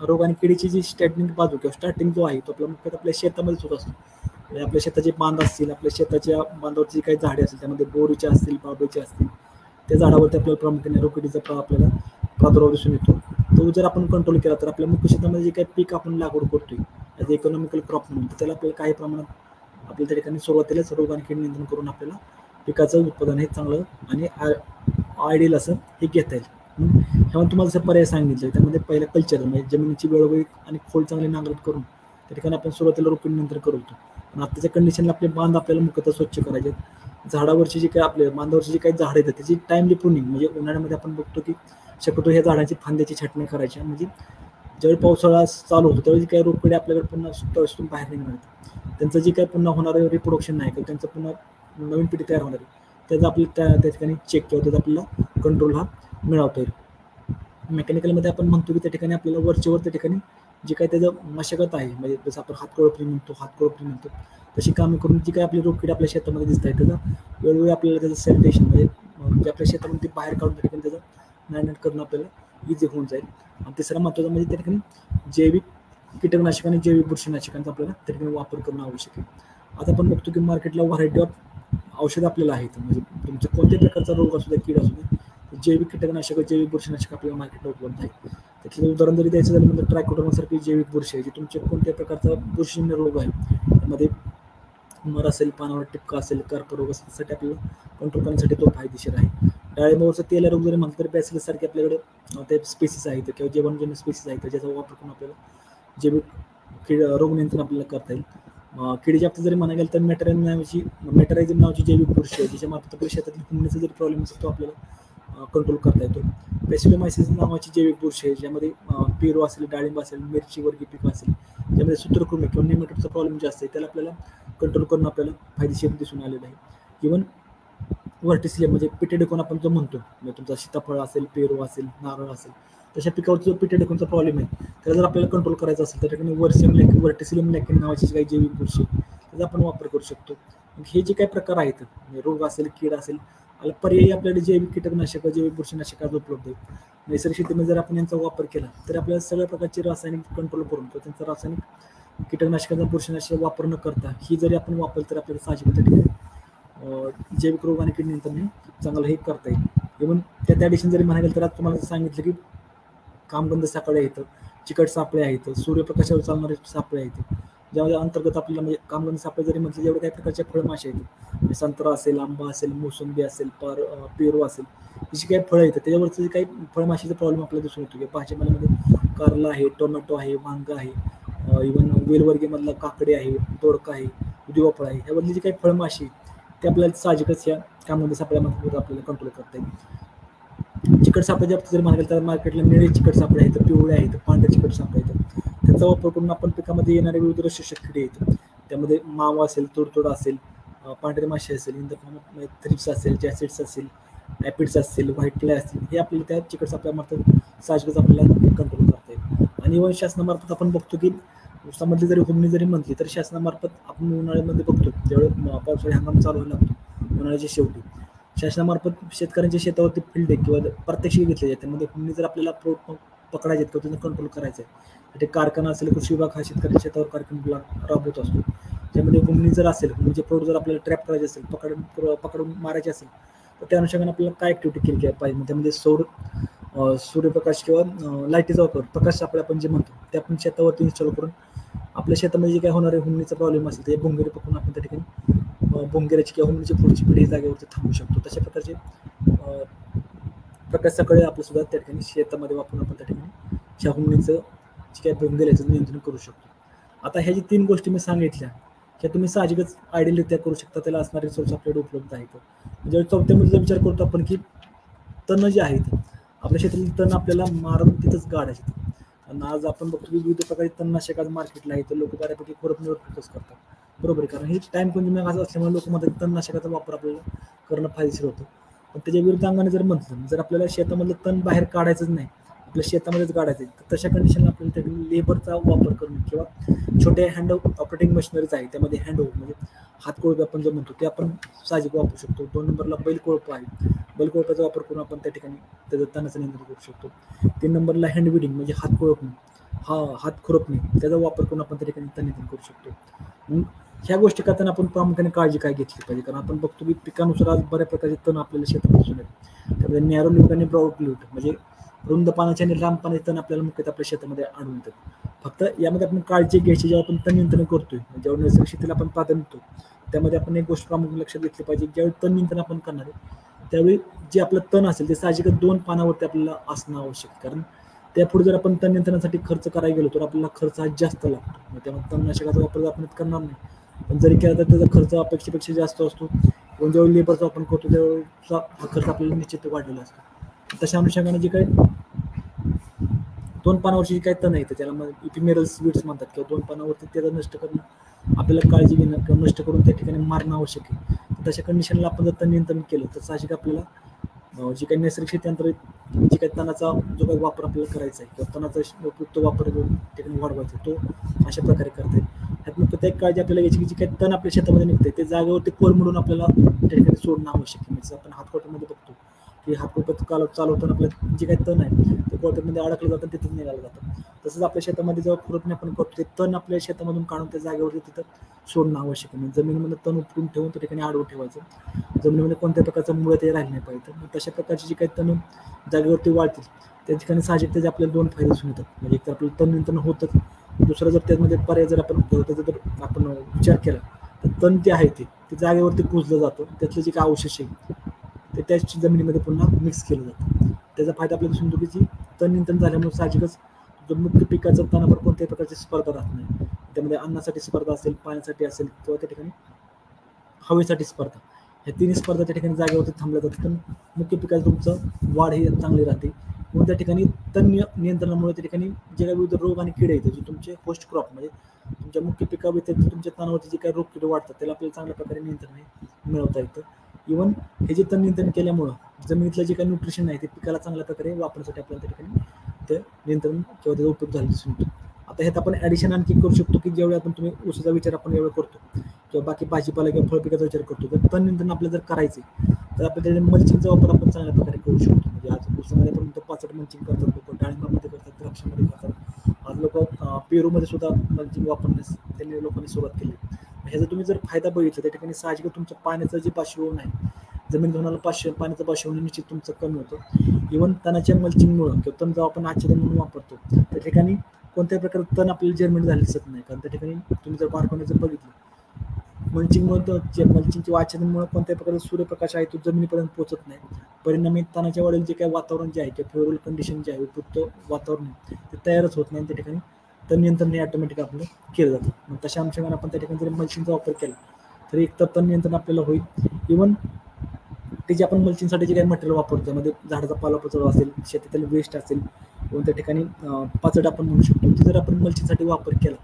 रोग आणि किडीची जी स्टार्टिंग बाजू किंवा स्टार्टिंग जो आहे तो आपला मुख्यतः आपल्या शेतामध्येच होत असतो. म्हणजे आपल्या शेताचे बांध असतील आपल्या शेताच्या बांधावरची काही झाडे असतील त्यामध्ये बोरीचे असतील बाबेचे असतील त्या झाडावरती आपल्याला प्रामुख्याने रोगकीडीचा आपल्याला प्रादुर्भाव दिसून येतो. तो जर आपण कंट्रोल केला तर आपल्या मुख्य शेतामध्ये जे काही पीक आपण लागवड करतोय ॲज इकॉनॉमिकल क्रॉप म्हणून तर त्याला आपल्याला काही प्रमाणात आपल्या त्या ठिकाणी सुरुवातीलाच रोग आणि कीड नियंत्रण करून आपल्याला पिकाचं उत्पादन हे चांगलं आणि आयडियल असं हे घेता येईल. तेव्हा तुम्हाला जसं पर्याय सांगितलं त्यामध्ये पहिलं कल्चर म्हणजे जमिनीची वेळोवेळी आणि खोल चांगली नांगरट करून त्या ठिकाणी आपण सुरुवातीला रोपणी नियंत्रण करतो. पण आत्ताच्या कंडिशनला आपले बांध आपल्याला मुख्यतः स्वच्छ करायचे झाडावरची जी काही आपल्या बांधावरची जी काही झाडं येतात त्याची टाईमली प्रुनिंग म्हणजे उन्हाळ्यामध्ये आपण बघतो की शक्यतो ह्या झाडाची फांद्याची छाटणी करायची. म्हणजे ज्यावेळी पावसाळा चालू होतो त्यावेळी काही रोपकडे आपल्याकडे पुन्हा सुट्टावसून बाहेर निघणार त्यांचं जे काही पुन्हा होणारं रिप्रोडक्शन नाही किंवा त्यांचं पुन्हा नवीन पिढी तयार होणार आहे त्याचा आपल्याला त्या त्या ठिकाणी चेक किंवा त्याचा आपल्याला कंट्रोल हा मिळवता येईल. मेकॅनिकलमध्ये आपण म्हणतो की त्या ठिकाणी आपल्याला वरचेवर त्या ठिकाणी जे काही त्याचं मशागत आहे म्हणजे जसं आपण हातकोळपणी म्हणतो हातकोळपणी म्हणतो तशी कामे करून जी काही आपली रोगकीड आपल्या शेतामध्ये दिसत आहे त्याचा वेळोवेळी आपल्याला त्याचं सॅनिटेशन म्हणजे जे आपल्या शेतामध्ये ते बाहेर काढून त्या ठिकाणी त्याचं मॅरिनेट करणं आपल्याला इझी होऊन जाईल. आणि तिसरा महत्त्वाचा म्हणजे त्या ठिकाणी जैविक कीटकनाशक आणि जैविक बुरशीनाशकांचा आपल्याला त्या ठिकाणी वापर करणं आवश्यक आहे. आता आपण बघतो की मार्केटला व्हरायटी ऑफ औषधं आपल्याला आहेत. म्हणजे तुमच्या कोणत्याही प्रकारचा रोग असू द्या कीड असू द्या जैविक कीटकनाशक जैविक बुरशीनाशक आपल्याला मार्केटला उपलब्ध आहे त्यातलं उदाहरण जरी द्यायचं झालं म्हणजे ट्रायकोटोमासारखी जैविक बुरशी आहे जी तुमच्या कोणत्या प्रकारचा बुरशीजन्य रोग आहे त्यामध्ये मर असेल पानावर टिपका असेल कर्करोग असेल त्यासाठी आपल्याला कंट्रोल करण्यासाठी तो फायदेशीर आहे. डाळिंबावरचं तेल रोग जरी म्हटलं तरी बॅसिलस सारखे आपल्याकडे ते स्पेसिस आहेत किंवा जेवणजन्य स्पेसिस आहेत ज्याचा वापर करून आपल्याला जैविक कीड रोग नियंत्रण आपल्याला करता येईल. किडीच्या बाबतीत जरी म्हणायला गेलं तर मेटरायझम नावाची मेटरायझम नावाची जैविक बुरशी आहे ज्याच्या मार्फत आपल्या शेतातील हुमणीचा जरी प्रॉब्लेम असेल तो आपल्याला कंट्रोल करता येतो. पेसिलोमायसिस नावाची जैविक बुरशी आहे ज्यामध्ये पेरू असेल डाळिंब असेल मिरची वर्गी पिकं असेल ज्यामध्ये सूत्रकृमी किंवा नेमॅटोडचा प्रॉब्लेम जास्त आहे त्याला आपल्याला कंट्रोल करून आपल्याला फायदेशीर दिसून आलेलं आहे. इवन व्हर्टिसिलियम म्हणजे पिटेडेकोन आपण जो म्हणतो म्हणजे तुमचा सीताफळ असेल पेरू असेल नारळ असेल तशा पिकावर जो पिटेडेकोनचा प्रॉब्लेम आहे त्याला जर आपल्याला कंट्रोल करायचा असेल तर ठिकाणी वर्सियम लॅकिन वर्टिसिलियम लॅकिन नावाची काही जैविक बुरशी त्याचा आपण वापर करू शकतो. हे जे काही प्रकार आहेत म्हणजे रोग असेल कीड असेल आला पर्यायी आपल्याला जैविक कीटकनाशक जैविक बुरशीनाशक आज उपलब्ध आहेत. नैसर्गिक शेतीमध्ये जर आपण यांचा वापर केला तर आपल्याला सगळ्या प्रकारचे रासायनिक कंट्रोल करून किंवा त्यांचा रासायनिक कीटकनाशकांचा बुरशीनाशक वापर न करता ही जरी आपण वापरलं तर आपल्याला साहजिक त्या ठिकाणी जैविक रोग आणि कीड नियंत्रण चांगलं हे करता येईल. इव्हन त्या त्या दिशेने जरी म्हणायला तर आज तुम्हाला सांगितलं की कामगंध सापळे आहेत चिकट सापळे आहेत सूर्यप्रकाशावर चालणारे सापळे आहेत. ज्यामध्ये अंतर्गत आपल्याला म्हणजे कामगंध सापळे जरी म्हटलं जेवढे काही प्रकारच्या फळमाशे आहेत. म्हणजे संत्रा असेल आंबा असेल मोसंबी असेल पार पेरू असेल अशी काही फळं येतात त्याच्यावरचं जे काही फळमाशीचा प्रॉब्लेम आपल्याला दिसून येतो की भाजीपाल्यामध्ये कारला आहे टोमॅटो आहे वांगा आहे इवन वेलवर्गीमधला काकडे आहे दोडका आहे उदिवा आहे. यावरली जी काही फळमाशी ते आपल्याला साहजिकच या कामगंध सापळ्यामध्ये आपल्याला कंट्रोल करता येईल. चिकट सापळ्याच्या बाबतीत जर म्हणाल तर मार्केटला निळे चिकट सापळे आहेत पिवळे आहेत पांढरे चिकट सापळे आहेत. त्याचा वापर करून आपण पिकामध्ये येणारे विविध रशोषक किडे आहेत. त्यामध्ये मावा असेल तोडतोड असेल पांढरे माशी असेल in the form of thrips असेल जॅसिड्स असेल ॲपिड्स असतील व्हाईट क्ले असतील हे आपल्याला त्या चिकडच्या आपल्या मार्फत साहजिकच आपल्याला कंट्रोल करता येईल. आणि इव्हन शासनामार्फत आपण बघतो की ऊसामधली जरी हुमणी जरी म्हटली तरी शासनामार्फत आपण उन्हाळ्यामध्ये बघतो त्यावेळेस पावसाळी हंगाम चालू व्हायला लागतो उन्हाळ्याच्या शेवटी. शासनामार्फत शेतकऱ्यांच्या शेतावरती फील्ड आहे किंवा प्रत्यक्ष घेतले जाते त्यामध्ये हुमणी जर आपल्याला प्रोट पकडायचे किंवा त्यांना कंट्रोल करायचं आहे ते कारखाना असेल कृषी विभाग हा शेतकरी शेतावर कार्यक्रम राबवत असतो. त्यामध्ये हुमणी जर असेल म्हणजे प्रोड जर आपल्याला ट्रॅप करायचे असेल पकडून पकडून मारायचे असेल तर त्या अनुषंगाने आपल्याला काय ॲक्टिव्हिटी केली पाहिजे? त्यामध्ये सौर सूर्यप्रकाश किंवा लाईटीचा वापर. प्रकाश आपल्या आपण जे म्हणतो ते आपण शेतावरती इन्स्टॉल करून आपल्या शेतामध्ये जे काय होणारे हुमणीचा प्रॉब्लेम असेल ते भोंगेरी पकडून आपण त्या ठिकाणी भोंगेऱ्याची किंवा हुमणीची पुढची पिढी जागेवरती थांबू शकतो. तशा प्रकारचे प्रकाश सकाळी आपलं सुद्धा त्या ठिकाणी शेतामध्ये वापरून आपण त्या ठिकाणी ह्या हुमणीचं जे काय भोंगेऱ्याचं नियंत्रण करू शकतो. आता ह्या जी तीन गोष्टी मी सांगितल्या ह्या तुम्ही साहजिकच आयडियलरित्या करू शकता त्याला असणारे रिसोर्स आपल्याकडे उपलब्ध आहेत. म्हणजे चौथ्यामध्ये म्हणजे विचार करतो आपण की तण जे आहेत आपल्या शेतातील तण आपल्याला मारून तिथंच गाडायचे आणि आज आपण बघतो की विविध प्रकारचे तणनाशक आज मार्केटला आहे तर लोक बऱ्यापैकी खोरपणीवर फोकस करतात. बरोबर आहे कारण हे टाइम कंझ्युमिंग असं असल्यामुळे लोक तणनाशकाचा वापर आपल्याला करणं फायदेशीर होतं. पण त्याच्या विरुद्धांगाने जर म्हटलं जर आपल्याला शेतामधलं तण बाहेर काढायचंच नाही आपल्या शेतामध्येच काढायचं तर तशा कंडिशनला आपल्याला त्या लेबरचा वापर करून किंवा छोटे हँड ऑपरेटिंग मशिनरीज आहे त्यामध्ये हँड म्हणजे हातकोळपे आपण जो म्हणतो ते आपण साहजिक वापरू शकतो. दोन नंबरला बैल कोळपं आहे. बैलकोळप्याचा वापर करून आपण त्या ठिकाणी त्याचं तणाचं नियंत्रण करू शकतो. तीन नंबरला हँड विडिंग म्हणजे हात कोळपणे हा हात खुरपणे त्याचा वापर करून आपण त्या ठिकाणी तण नियंत्रण करू शकतो. ह्या गोष्टी करताना आपण प्रामुख्याने काळजी काय घेतली पाहिजे? कारण आपण बघतो की पिकानुसार आज बऱ्या प्रकारचे तण आपल्याला शेतात दिसून येतात. त्यामध्ये नॅरो लिव्ट आणि ब्रॉड लिव्ट म्हणजे रुंद पानाचे आणि लांब पानाचे तण आपल्याला मुख्यतः आपल्या शेतामध्ये आढळून येतात. फक्त यामध्ये आपण काळजी घ्यायची जेव्हा आपण तण नियंत्रण करतोय म्हणजे जेव्हा नैसर्गिक शेतीला आपण प्राधान्य देतो त्यामध्ये आपण एक गोष्ट प्रामुख्याने लक्षात घेतली पाहिजे ज्यावेळी तण नियंत्रण आपण करणार आहे त्यावेळी जे आपलं तण असेल ते साहजिकच दोन पानावरती आपल्याला असणं आवश्यक कारण त्यापुढे जर आपण तण नियंत्रणासाठी खर्च करायला गेलो तर आपल्याला खर्च हा जास्त लागतो. त्यामुळे तणनाशकाचा वापर आपण करणार नाही. पण जरी केला तर त्याचा खर्च अपेक्षेपेक्षा जास्त असतो. पण ज्यावेळी लेबरचा आपण करतो त्यावेळेचा हा खर्च आपल्याला निश्चित वाढलेला असतो. तशा अनुषंगाने जे काही दोन पानावरची जी काही तण आहे त्याला मग इपिमेरल स्वीट्स म्हणतात. किंवा दोन पानावरती त्याचा नष्ट करणं आपल्याला काळजी घेणं किंवा नष्ट करून त्या ठिकाणी मारणं आवश्यक आहे. तर तशा कंडिशनला आपण जर तण नियंत्रण केलं तर साहजिक आपल्याला जी काही नैसर्गिक शेतीयंत्र जी काही तणाचा जो काही वापर आपल्याला करायचा आहे किंवा तणाचा उपयुक्त वापर ठिकाणी वाढवायचा तो अशा प्रकारे करता येईल. ह्यातनं प्रत्येक काळजी आपल्याला घ्यायची की जी काही तण आपल्या शेतामध्ये निघते ते जागेवरती कोल म्हणून आपल्याला त्या ठिकाणी सोडणं आवश्यक आहे. म्हणजे आपण हातकोटमध्ये बघतो की हातकोट काल चालवताना आपलं जे काही तण आहे ते कोळप्यामध्ये अडकलं जातं तिथून निघालं जातं. तसंच आपल्या शेतामध्ये जेव्हा खुरपणी आपण करतो ते तण आपल्या शेतामधून काढून त्या जागेवरती तिथं सोडणं आवश्यक आहे. म्हणजे जमिनीमध्ये तण उपटून ठेवून त्या ठिकाणी आडवं ठेवायचं. जमिनीमध्ये कोणत्या प्रकारचं मुळं ते राहिले नाही पाहिजे. मग तशा प्रकारची जी काही तण जागेवरती वाढतील त्या ठिकाणी साहजिक त्याचे आपल्याला दोन फायदे होतात म्हणजे एक तर आपलं तण नियंत्रण होतं दुसरं जर त्यामध्ये पर्याय जर आपण त्याचा जर आपण विचार केला तर तण जे आहे ते ते जागेवरती पुजलं जातं. त्यातलं जे काय अवशेष आहे ते त्याच जमिनीमध्ये पुन्हा मिक्स केलं जातं. त्याचा फायदा आपल्याला दिसून येतो की जी तण नियंत्रण झाल्यामुळे साहजिकच जो मुख्य पिकाचा तणावर कोणत्याही प्रकारची स्पर्धा राहत नाही. त्यामध्ये अन्नासाठी स्पर्धा असेल पाण्यासाठी असेल किंवा त्या ठिकाणी हवेसाठी स्पर्धा. ह्या तिन्ही स्पर्धा त्या ठिकाणी जागेवरती थांबल्या जातात. पण मुख्य पिकाचं तुमचं वाढ ही चांगली राहते. म्हणून त्या ठिकाणी तण नियंत्रणामुळे त्या ठिकाणी जे काही विविध रोग आणि किडे येते जे तुमचे होस्ट क्रॉप म्हणजे तुमच्या मुख्य पिकाव्यतिरिक्त तुमच्या तणावरती जे काही रोग किडे वाढतात त्याला आपल्याला चांगल्या प्रकारे नियंत्रण मिळवता येतं. इवन हे जे तण नियंत्रण केल्यामुळं जमिनीतलं जे काही न्यूट्रिशन आहे ते पिकाला चांगल्या प्रकारे वापरण्यासाठी आपल्याला त्या ठिकाणी ते नियंत्रण किंवा त्याचा उपयोग झाला दिसून येतो. आता ह्यात आपण ॲडिशन आणखी करू शकतो की जेवढे आपण तुम्ही ऊसाचा विचार आपण एवढं करतो किंवा बाकी भाजीपाला किंवा फळपिकाचा विचार करतो. तर तण नियंत्रण आपल्याला जर करायचे तर आपल्याला मल्चिंगचा वापर आपण चांगल्या प्रकारे करू शकतो. म्हणजे आपण म्हणतो पाचट मल्चिंग करतात लोक डाळिंबामध्ये करतात द्राक्षामध्ये करतात. आज लोक पेरूमध्ये सुद्धा मल्चिंग वापरण्यास त्यांनी लोकांनी सुरुवात केली. ह्याचा तुम्ही जर फायदा बघितला त्या ठिकाणी साहजिक तुमच्या पाण्याचं जे पार्श्वभूमी आहे जमीन धुण्याला पाचशे पाण्याचं पार्श्वभूमी निश्चित तुमचं कमी होतं. इव्हन तणाच्या मल्चिंगमुळं किंवा तण जो आपण आच्छादन म्हणून वापरतो त्या ठिकाणी कोणत्याही प्रकारचं तण आपल्याला जर्मिट झाले दिसत नाही. कारण त्या ठिकाणी तुम्ही जर बारकोने जर बघितलं म्हणजे मल्चिंगमुळे जे मल्चिंग किंवा कोणत्याही प्रकारचा सूर्यप्रकाश आहे तो जमिनीपर्यंत पोहोचत नाही. परिणामी तणाच्या वाढील जे काही वातावरण जे आहे किंवा फेवरेबल कंडिशन जे आहे उपयुक्त वातावरण ते तयारच होत नाही त्या ठिकाणी. तण नियंत्रण हे ऑटोमॅटिक आपलं केलं जातं. मग तशा अंशाने आपण त्या ठिकाणी जर मल्चिंगचा वापर केला तर एक तर तण नियंत्रण आपल्याला होईल. इवन ते जे आपण मल्चिंगसाठी जे काही मटेरियल वापरतो त्यामध्ये झाडाचा पालापाचोळा असेल शेतातील वेस्ट असेल किंवा त्या ठिकाणी पाचड आपण म्हणू शकतो ते जर आपण मल्चिंगसाठी वापर केला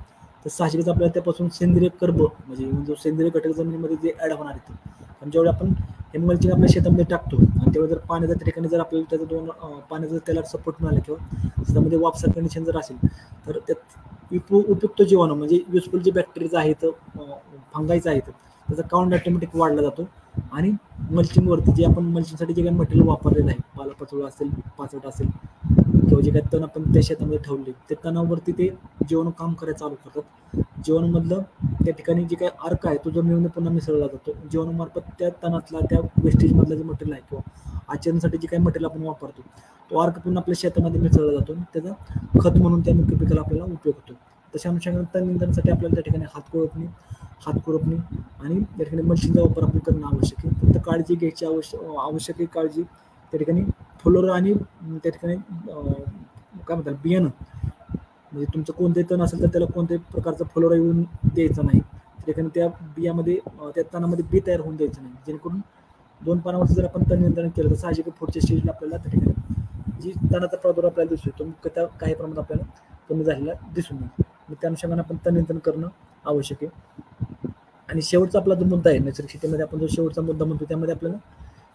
तर साहजिकच आपल्याला त्यापासून सेंद्रिय कर्ब म्हणजे जो सेंद्रिय घटक जमिनीमध्ये जे ॲड होणार आहेत कारण जेवढे आपण हे मल्चिंग आपल्या शेतामध्ये टाकतो आणि तेवढं जर पाण्याच्या त्या ठिकाणी जर आपल्याला त्याचं दोन पाण्याचा त्याला सपोर्ट मिळाला किंवा शेतामध्ये वापसा कंडिशन जर असेल तर त्यात उपयुक्त जीवाणू म्हणजे युजफुल जे बॅक्टेरियाज आहेत फंगायचं आहेत त्याचा काउंट ऑटोमॅटिक वाढला जातो. आणि मल्चिंगवरती जे आपण मल्चिंगसाठी जे काही मटेरियल वापरलेलं आहे पालापाचोळा असेल पाचवट असेल किंवा जे काही तण आपण त्या शेतामध्ये ठेवले ते तणावरती ते जेवण काम करायला चालू करतात. जेवणमधलं त्या ठिकाणी जे काही अर्क आहे तो जमिनीमध्ये पुन्हा मिसळला जातो. जेवणामार्फत त्या तणातला त्या वेस्टेजमधलं जे मटेरियल आहे किंवा आचरणसाठी जे काही मटेरियल आपण वापरतो तो अर्क पुन्हा आपल्या शेतामध्ये मिसळला जातो त्याचा खत म्हणून त्या मुख्य पिकाला आपल्याला उपयोग होतो. तशा अनुषंगाने तण निंदनासाठी आपल्याला त्या ठिकाणी हात कोळपणे हात खुरपणी आणि त्या ठिकाणी मशीनचा वापर आपण करणं आवश्यक आहे. फक्त काळजी घ्यायची आवश्यक आवश्यक आहे काळजी. त्या ठिकाणी फुलोर आणि त्या ठिकाणी काय म्हणतात बियाणं. म्हणजे तुमचं कोणते तण असेल तर त्याला कोणत्याही प्रकारचं फुलोरा येऊन द्यायचं नाही. त्या ठिकाणी त्या बियामध्ये त्या तणामध्ये बी तयार होऊन द्यायचं नाही. जेणेकरून दोन पानावरती जर आपण तण नियंत्रण केलं तर साहजिक पुढच्या स्टेजला आपल्याला त्या ठिकाणी जी तणाचा प्रादुर्भाव आपल्याला दिसतो तो त्या काही प्रमाणात आपल्याला कमी झालेला दिसून येईल. त्या अनुषंगाने आपण तण नियंत्रण करणं आवश्यक आहे. आणि शेवटचा आपला जो मुद्दा आहे नैसर्गिक शेतीमध्ये आपण जो शेवटचा मुद्दा म्हणतो त्यामध्ये आपल्याला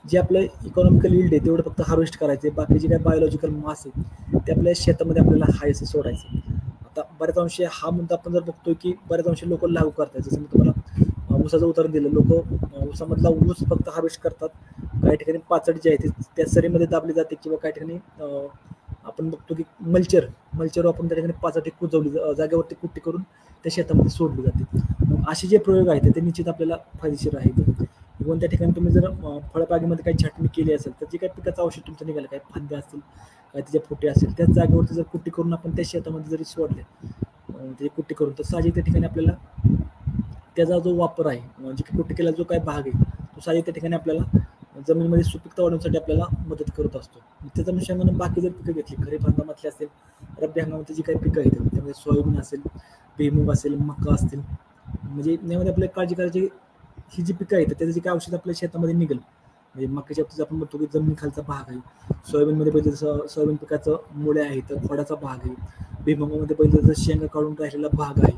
जे आपलं इकॉनॉमिकल इल्ड आहे तेवढं फक्त हार्वेस्ट करायचे बाकी जे काही बायोलॉजिकल मास आहे ते आपल्या शेतामध्ये आपल्याला हायस सोडायचे सोडायचं आता बऱ्याच अंशी हा मुद्दा आपण जर बघतोय की बऱ्याच अंशी लोक लागू करतात जसं मी तुम्हाला ऊसाचं उदाहरण दिलं. लोक ऊसामधला ऊस फक्त हार्वेस्ट करतात. काही ठिकाणी पाचड जे आहे ते त्या सरीमध्ये दाबली जाते किंवा काही ठिकाणी आपण बघतो की मल्चर मल्चर आपण त्या ठिकाणी पाचाटी कुजवली जागेवरती कुट्टी करून त्या शेतामध्ये सोडली जाते. असे जे प्रयोग आहेत ते निश्चित आपल्याला फायदेशीर आहेत. इव्हन त्या ठिकाणी तुम्ही जर फळबागेमध्ये काही छाटणी केली असेल तर जे काही पिकाचं औषध तुमचं निघालं काही फांद्या असतील काय त्याचे फुटे असेल त्याच जागेवरती जर कुट्टी करून आपण त्या शेतामध्ये जरी सोडले त्याची कुट्टी करून तर साहजिक त्या ठिकाणी आपल्याला त्याचा जो वापर आहे म्हणजे की कुट्टी केला जो काही भाग आहे तो साहजिक त्या ठिकाणी आपल्याला जमिनीमध्ये सुपीकता वाढवण्यासाठी आपल्याला मदत करत असतो. त्याच्या म्हणून बाकी जर पिकं घेतली खरीप हंगामातली असेल रब्बी हंगामातली जी काही पिकं आहेत त्यामध्ये सोयाबीन असेल भुईमूग असेल मका असतील म्हणजे यामध्ये आपल्याला काळजी करायची ही जी पिकं आहेत त्याचं जे काय औषध आपल्या शेतामध्ये निघेल म्हणजे मक्याच्या बाबतीत आपण म्हणतो की जमीन खालचा भाग आहे. सोयाबीनमध्ये पहिले जसं सोयाबीन पिकाचं मुळे आहे तर खोडाचा भाग आहे. भुईमुगामध्ये पहिले जसं शेंगा काढून राहिलेला भाग आहे.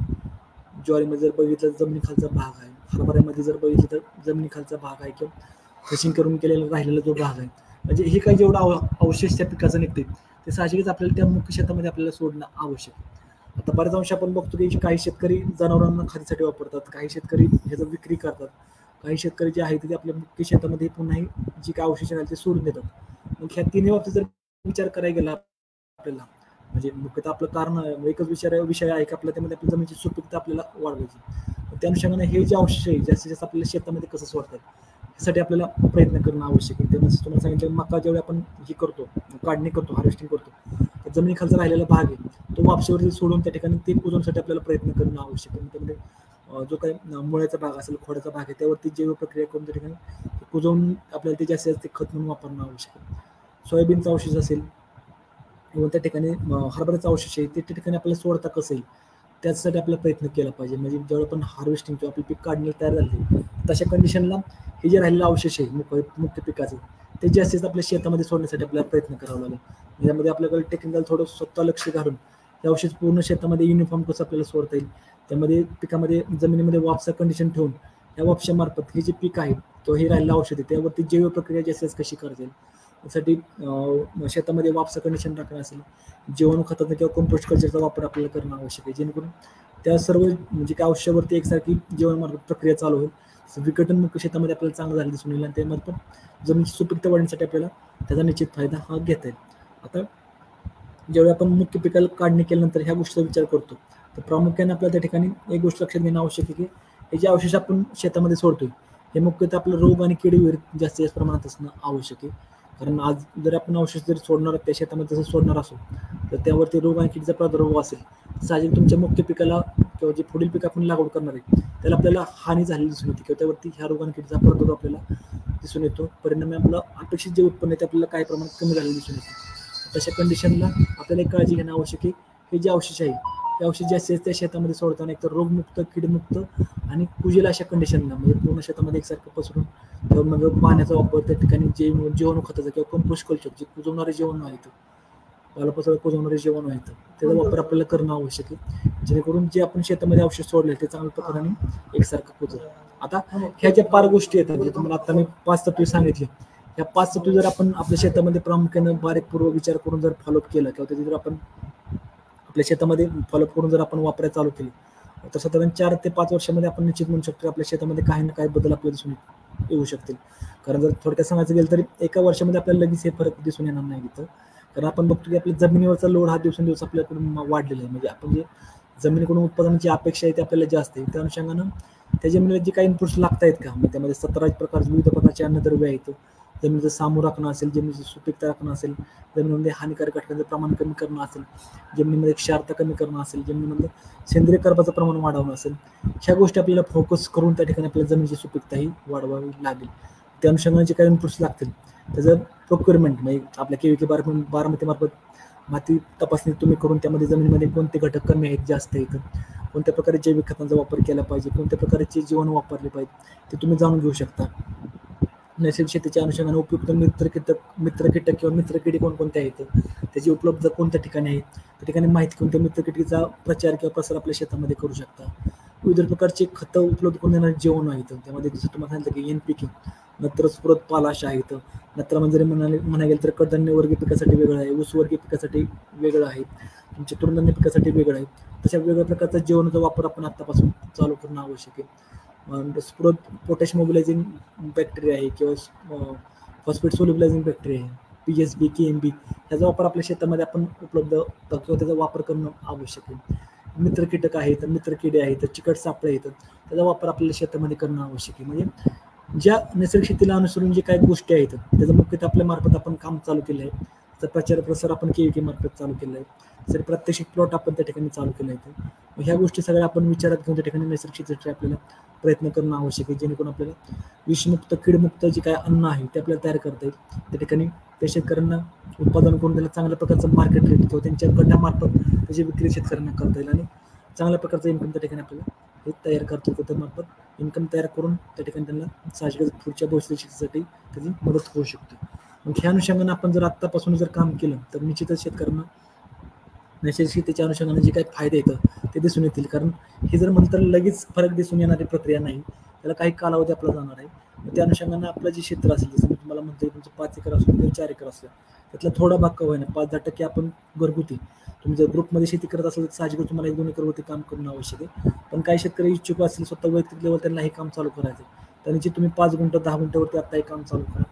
ज्वारीमध्ये जर बघितलं तर जमिनीखालचा भाग आहे. हरभऱ्यामध्ये जर बघितलं तर जमिनीखालचा भाग आहे किंवा क्रशिंग करून केलेला राहिलेला जो भाग आहे म्हणजे हे काही जेवढं अवशेष त्या पिकाचं निघते ते साहजिकच आपल्याला त्या मुख्य शेतामध्ये आपल्याला सोडणं आवश्यक आहे. आता बऱ्याच अंश आपण बघतो की काही शेतकरी जनावरांना खादीसाठी वापरतात काही शेतकरी ह्याचं विक्री करतात काही शेतकरी जे आहेत ते आपल्या मुख्य शेतामध्ये पुन्हाही जी काय अवशेष राहील ते सोडून देतात. मग ह्या तिन्ही बाबतीत जर विचार करायला गेला आपल्याला म्हणजे मुख्यतः आपलं कारण एकच विचार विषय आहे की आपल्या त्यामध्ये आपली जमिनीची सुपीकता आपल्याला वाढवायची. त्या अनुषंगाने हे जे अवशेष आहे जास्तीत जास्त आपल्याला शेतामध्ये कसं सोडतात? यासाठी आपल्याला प्रयत्न करणं आवश्यक आहे. त्यामध्ये तुम्हाला सांगितलं मका जेवढे आपण हे करतो काढणी करतो हार्वेस्टिंग करतो तर जमिनीखालचा राहिलेला भाग आहे तो वापशीवरती सोडून त्या ठिकाणी ते कुजवण्यासाठी आपल्याला प्रयत्न करणं आवश्यक आहे. त्यामध्ये जो काही मुळ्याचा भाग असेल खोड्याचा भाग आहे त्यावरती जैव प्रक्रिया करून त्या ठिकाणी कुजवून आपल्याला ते जास्तीत जास्त खत म्हणून वापरणं आवश्यक आहे. सोयाबीनचा अवशेष असेल किंवा त्या ठिकाणी हरभऱ्याचा अवशेष आहे ते त्या ठिकाणी आपल्याला सोडता कसं येईल? त्याचसाठी आपला प्रयत्न केला पाहिजे. म्हणजे ज्यावेळी आपण हार्वेस्टिंग किंवा आपले पीक काढण्याला तयार झाले तशा कंडिशनला हे जे राहिलेलं अवशेष आहे मुख्य मुख्य पिकाचे ते जास्तीत जास्त आपल्या शेतामध्ये सोडण्यासाठी आपल्याला प्रयत्न करावा लागेल. म्हणजे त्यामध्ये आपल्याकडे टेक्निकल थोडं स्वतः लक्ष घालून ते अवशेष पूर्ण शेतामध्ये युनिफॉर्म कसं आपल्याला सोडता येईल त्यामध्ये पिकामध्ये जमिनीमध्ये वापसा कंडिशन ठेवून या वापशामार्फत हे जे पीक आहे तो हे राहिलेलं औषध आहे त्यावरती जैव प्रक्रिया जास्त कशी करता येईल यासाठी शेतामध्ये वापसा कंडिशन टाकणं असेल जीवाणू खताचा किंवा कंपोस्ट कल्चरचा वापर आपल्याला करणं आवश्यक आहे. जेणेकरून त्या सर्व म्हणजे काय आयुष्यावरती एकसारखी जीवनमार्ग प्रक्रिया चालू होईल. तसं विघटनमुक्त शेतामध्ये आपल्याला चांगलं झालं दिसून येईल आणि त्यामध्ये पण जमिनीची सुपीकता वाढण्यासाठी आपल्याला त्याचा निश्चित फायदा हा घेता येईल. आता ज्यावेळी आपण मुख्य पिकाला काढणी केल्यानंतर ह्या गोष्टीचा विचार करतो तर प्रामुख्याने आपल्याला त्या ठिकाणी एक गोष्ट लक्षात घेणं आवश्यक आहे की हे जे अवशेष आपण शेतामध्ये सोडतोय हे मुख्यतः आपलं रोग आणि किडी जास्तीत जास्त प्रमाणात असणं आवश्यक आहे. कारण आज जर आपण औषध जर सोडणार त्या शेतामध्ये जसं सोडणार असो तर त्यावरती रोग आणि किडीचा प्रादुर्भाव असेल. साहजिक तुमच्या मुख्य पिकाला किंवा जे पुढील पीक आपण लागवड करणार आहे त्याला आपल्याला हानी झालेली दिसून येते किंवा त्यावरती ह्या रोग आणि किडीचा प्रादुर्भाव आपल्याला दिसून येतो. परिणामी आपलं अपेक्षित जे उत्पन्न आहे ते आपल्याला काही प्रमाणात कमी झालेलं दिसून येते. तशा कंडिशनला आपल्याला एक काळजी घेणं आवश्यक आहे. हे जे अवशेष आहे ते औषध जे असेल त्या शेतामध्ये सोडताना एकतर रोगमुक्त किडमुक्त आणि कुजेल अशा कंडिशनला म्हणजे पूर्ण शेतामध्ये एकसारखं पसरून तर मग पाण्याचा वापर त्या ठिकाणी जे जेवण खताचा किंवा कंपोस्ट कल्चर जे कुजवणारे जेवण आहेत. पालापाचोळा कुजवणारे जेवण आहेत. त्याचा वापर आपल्याला करणं आवश्यक आहे. जेणेकरून जे आपण शेतामध्ये औषध सोडले ते चांगल्या प्रकारे एकसारखं कुजव आता ह्या ज्या पार गोष्टी आहेत म्हणजे तुम्हाला आता मी पाच तत्वे सांगितले. ह्या पाच तत्वे जर आपण आपल्या शेतामध्ये प्रामुख्याने बारीकपूर्व विचार करून जर फॉलोअप केला किंवा त्याचे जर आपण आपल्या शेतामध्ये फॉलोअप करून जर आपण वापरायला चालू केली तर साधारण चार ते पाच वर्षामध्ये आपण निश्चित म्हणू शकतो की आपल्या शेतामध्ये काही ना काही बदल आपल्याला दिसून येऊ शकतील. कारण जर थोडक्यात सांगायचं गेलं तरी एका वर्षामध्ये आपल्याला लगेच हे फरक दिसून येणार नाही तिथं कारण आपण बघतो की आपल्या जमिनीवरचा लोड हा दिवसेंदिवस आपल्याकडून वाढलेला आहे. म्हणजे आपण जे जमिनीकडून उत्पादनाची अपेक्षा आहे ती आपल्याला जास्त आहे. त्या अनुषंगानं त्या जमिनीला जे काही इनपुट्स लागत आहेत का? म्हणजे त्यामध्ये सतरा प्रकारचे विविध प्रकारचे अन्नद्रव्य आहेत. जमिनीचं सामोर राखणं असेल जमिनीची सुपीकता राखणं असेल जमिनीमध्ये हानिकारक घटकांचं प्रमाण कमी करणं असेल जमिनीमध्ये क्षारता कमी करणं असेल जमिनीमध्ये सेंद्रिय कर्पाचं प्रमाण वाढवणं असेल ह्या गोष्टी आपल्याला फोकस करून त्या ठिकाणी आपल्याला जमिनीची सुपीकता ही वाढवावी लागेल. त्या अनुषंगाने काही इनपुट्स लागतील. त्याचं प्रोक्युरमेंट म्हणजे आपल्या केविके बार बारामती मार्फत माती तपासणी तुम्ही करून त्यामध्ये जमिनीमध्ये कोणते घटक कमी आहेत जास्त आहेत कोणत्या प्रकारे जैविक खतांचा वापर केला पाहिजे कोणत्या प्रकारचे जीवन वापरले पाहिजे ते तुम्ही जाणून घेऊ शकता. नैसर्गिक शेतीच्या अनुषंगाने उपयुक्त मित्र कीटक मित्र कीटक किंवा मित्र किडी कोणकोणते आहेत? त्याची उपलब्ध कोणत्या ठिकाणी आहेत त्या ठिकाणी माहिती कोणत्या मित्र किटकीचा प्रचार किंवा प्रसार आपल्या शेतामध्ये करू शकता? विविध प्रकारचे खतं उपलब्ध करून देणारे जेवण आहेत. त्यामध्ये जसं तुम्हाला सांगितलं की एन पी के नंतर स्फुरत पालाश आहेत. नंतर म्हणजे जरी म्हणाले म्हणा गेलं तर कडधान्य वर्गीय पिकासाठी वेगळं आहे. ऊसवर्गीय पिकासाठी वेगळं आहे. तुमच्या तृणधान्य पिकासाठी वेगळं आहे. तशा वेगळ्या प्रकारचा जेवणाचा वापर आपण आत्तापासून चालू करणं आवश्यक आहे. स्प्रोत पोटॅश मोबिलायझिंग बॅक्टेरिया आहे किंवा फॉस्फेट सोलिबिलायझिंग बॅक्टेरिया आहे P S B K M B ह्याचा वापर आपल्या शेतामध्ये आपण उपलब्ध किंवा त्याचा वापर करणं आवश्यक आहे. मित्र कीटक आहेत मित्र किडे आहेत चिकट सापळे आहेत त्याचा वापर आपल्याला शेतामध्ये करणं आवश्यक आहे. म्हणजे ज्या नैसर्गिक शेतीला अनुसरून जे काही गोष्टी आहेत त्याचं मुख्यतः आपल्या मार्फत आपण काम चालू केलं आहे. त्याचा प्रचार प्रसार आपण के मार्फत चालू केलं आहे. जर प्रात्यक्षिक प्लॉट आपण त्या ठिकाणी चालू केला आहे ह्या गोष्टी सगळ्या आपण विचारात घेऊन त्या ठिकाणी नैसर्गिक शेतीसाठी आपल्याला प्रयत्न करणं आवश्यक आहे जेणेकरून आपल्याला विषमुक्त कीडमुक्त जे काय अन्न आहे ते आपल्याला तयार करता येईल. त्या ठिकाणी त्या शेतकऱ्यांना उत्पादन करून त्याला चांगल्या प्रकारचं मार्केट रेट किंवा त्यांच्या गटामार्फत त्याची विक्री शेतकऱ्यांना करता येईल आणि चांगल्या प्रकारचं इन्कम त्या ठिकाणी आपल्याला हे तयार करतो गटामार्फत इन्कम तयार करून त्या ठिकाणी त्यांना साहजिकच पुढच्या भविष्यासाठी त्याची मदत होऊ शकते. मग ह्या अनुषंगाने आपण जर आत्तापासून जर काम केलं तर निश्चितच शेतकऱ्यांना नैसर्गिक शेतीच्या अनुषंगाने जे काही फायदे येतं ते दिसून येतील. कारण हे जर नंतर लगेच फरक दिसून येणारी प्रक्रिया नाही. त्याला काही कालावधी आपला जाणार आहे. त्या अनुषंगाने आपलं जे क्षेत्र असेल जसं मी तुम्हाला म्हणतो तुमचं पाच एकर असू किंवा चार एकर असलं त्यातला थोडा भाग का होईना पाच दहा टक्के आपण घरगुती. तुम्ही जर ग्रुपमध्ये शेती करत असाल तर साहजिकच तुम्हाला एक दोन एकरवरती काम करणं आवश्यक आहे. पण काही शेतकरी इच्छुक असतील स्वतः वैयक्तिक लेवल त्यांना हे काम चालू करायचं त्यांची तुम्ही पाच गुंट दहा गुंठ्यावरती आता हे काम चालू करा.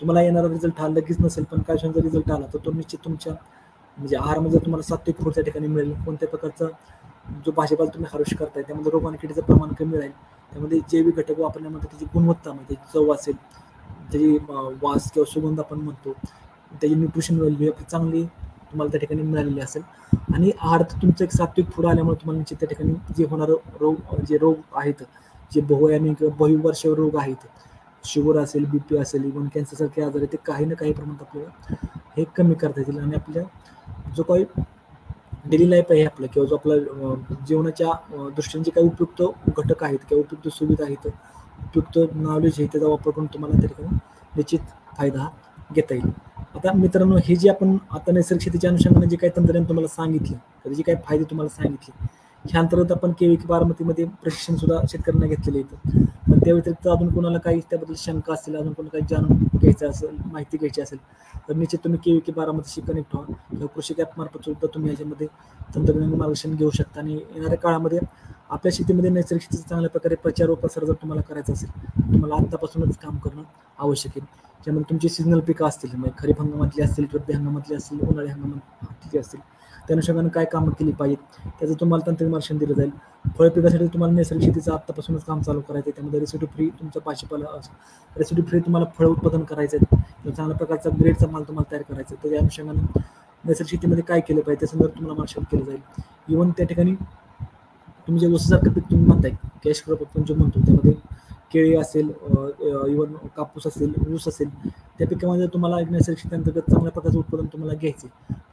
तुम्हाला येणारा रिझल्ट हा लगेच नसेल पण काही क्षण जर रिझल्ट आला तर तो निश्चित तुमच्या म्हणजे आहारामध्ये म्हणजे तुम्हाला सात्विक फूड त्या ठिकाणी मिळेल. कोणत्या प्रकारचा जो भाजीपाला तुम्ही हार्वेस्ट करताय त्यामध्ये रोग आणि किडीचं प्रमाण कमी राहील. त्यामध्ये जैविक घटक वापरल्यामध्ये त्याची गुणवत्ता म्हणजे चव असेल त्याची वास किंवा सुगंध आपण म्हणतो त्याची न्यूट्रिशन व्हॅल्यू चांगली तुम्हाला त्या ठिकाणी मिळालेली असेल. आणि आहार तुमचं एक सात्विक फूड आल्यामुळे तुम्हाला निश्चित त्या ठिकाणी जे होणारं रोग जे रोग आहेत जे बहुयामी किंवा बहुवर्ष रोग आहेत शुगर असेल बी पी असेल इव्हन कॅन्सरसारखे आजार आहेत ते काही ना काही प्रमाणात आपल्याला हे कमी करता येतील आणि आपल्या जो काही डेली लाईफ आहे आपलं किंवा जो आपला जीवनाच्या दृष्टीने जे काही उपयुक्त घटक आहेत किंवा उपयुक्त सुविधा आहेत उपयुक्त नॉलेज आहे त्याचा वापर करून तुम्हाला त्या ठिकाणी निश्चित फायदा हा घेता येईल. आता मित्रांनो हे जे आपण आता नैसर्गिक शेतीच्या अनुषंगाने जे काही तंत्रज्ञान तुम्हाला सांगितलं जे काही फायदे तुम्हाला सांगितले ह्या अंतर्गत आपण केवी बारामतीमध्ये प्रशिक्षण सुद्धा शेतकऱ्यांना घेतलेले येतं पण त्या व्यतिरिक्त अजून कोणाला काही त्याबद्दल शंका असेल अजून कोणाला काही जाणून घ्यायचं असेल माहिती घ्यायची असेल तर निश्चित तुम्ही केवी की बारामतीशी कनेक्ट व्हा. किंवा कृषी ॲप सुद्धा तुम्ही याच्यामध्ये तंत्रज्ञान मार्गदर्शन घेऊ शकता. आणि येणाऱ्या काळामध्ये आपल्या शेतीमध्ये नैसर्गिक शेतीचा चांगल्या प्रकारे प्रचार व प्रसार जर तुम्हाला करायचा असेल तुम्हाला आत्तापासूनच काम करणं आवश्यक आहे. ज्यामध्ये तुमची सिजनल पिकं असतील म्हणजे खरीप हंगामातली असतील रब्बी हंगामातली असतील उन्हाळी हंगामातली असतील त्या अनुषंगाने काय कामं केली पाहिजेत त्याचं तुम्हाला तंत्र मार्गदर्शन दिलं जाईल. फळ पिकासाठी तुम्हाला नैसर्गिक शेतीचं आत्तापासूनच काम चालू करायचं आहे त्यामध्ये रेसिडी फ्री तुमचा भाजीपाला रेसिडी फ्री तुम्हाला फळ उत्पादन करायचं आहे किंवा चांगल्या प्रकारचा ग्रेडचा माल तुम्हाला तयार करायचा आहे तर त्या अनुषंगाने नैसर्गिक शेतीमध्ये काय केलं पाहिजे त्यासंदर्भात तुम्हाला मार्गदर्शन केलं जाईल. इव्हन त्या ठिकाणी तुम्ही जे ऊसासारखं पीक तुम्ही म्हणताय कॅश क्रॉप आपण जे म्हणतो त्यामध्ये केळी असेल इव्हन कापूस असेल ऊस असेल त्या पिकामध्ये तुम्हाला एक नैसर्गिक शेतीअंतर्गत चांगल्या प्रकारचं उत्पादन तुम्हाला घ्यायचे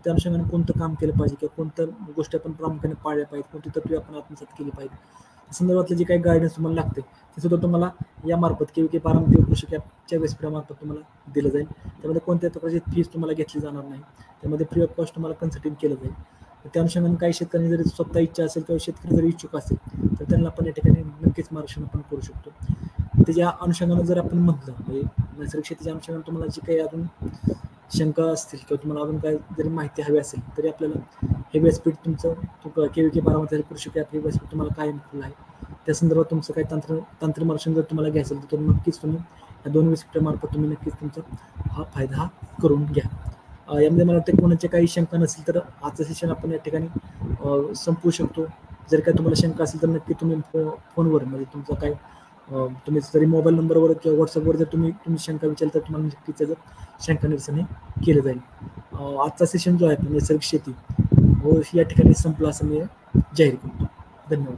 त्या अनुषंगाने कोणतं काम केलं पाहिजे किंवा कोणत्या गोष्टी आपण प्रामुख्याने पाळल्या पाहिजेत कोणती तत्वे आपण आत्मसात केली पाहिजे संदर्भातले जे काही गायडन्स तुम्हाला लागते ते सुद्धा तुम्हाला यामार्फत किंवा की बारामती कृषी कॅपच्या वेस्टमार्फत तुम्हाला दिलं जाईल. त्यामध्ये कोणत्या प्रकारची फीस तुम्हाला घेतली जाणार नाही त्यामध्ये फ्री ऑफ कॉस्ट तुम्हाला कन्सल्टिंग केलं जाईल. त्या अनुषंगाने काही शेतकऱ्यांनी जरी स्वतः इच्छा असेल किंवा शेतकरी जरी इच्छुक असेल तर त्यांना आपण या ठिकाणी नक्कीच मार्गदर्शन आपण करू शकतो. त्याच्या अनुषंगानं जर आपण म्हटलं म्हणजे नैसर्गिक शेतीच्या अनुषंगाने तुम्हाला जी काही अजून शंका असतील किंवा तुम्हाला अजून काय जरी माहिती हवी असेल तरी आपल्याला हे व्यासपीठ तुमचं के के बारामध्ये कृषी कॅप हे व्यासपीठ तुम्हाला काय म्हटलं आहे. त्या संदर्भात तुमचं काही तंत्र तंत्रमार्शन जर तुम्हाला घ्यायचं तर नक्कीच तुम्ही या दोन व्यासपीठामार्फत तुम्ही नक्कीच तुमचा हा फायदा हा करून घ्या. यामध्ये मला वाटतं कोणाच्या काही शंका नसेल तर आजचं सेशन आपण या ठिकाणी संपवू शकतो. जर काय तुम्हाला शंका असेल तर नक्की तुम्ही फो फोनवर म्हणजे तुमचा काय तुम्ही जरी मोबाईल नंबरवर किंवा व्हॉट्सअपवर जर तुम्ही तुम्ही शंका विचारली तर तुम्हाला नक्कीच त्याचं शंका निरसन केलं जाईल. आजचा सेशन जो आहे नैसर्गिक शेती हो या ठिकाणी संपला असं मी जाहीर करतो. धन्यवाद.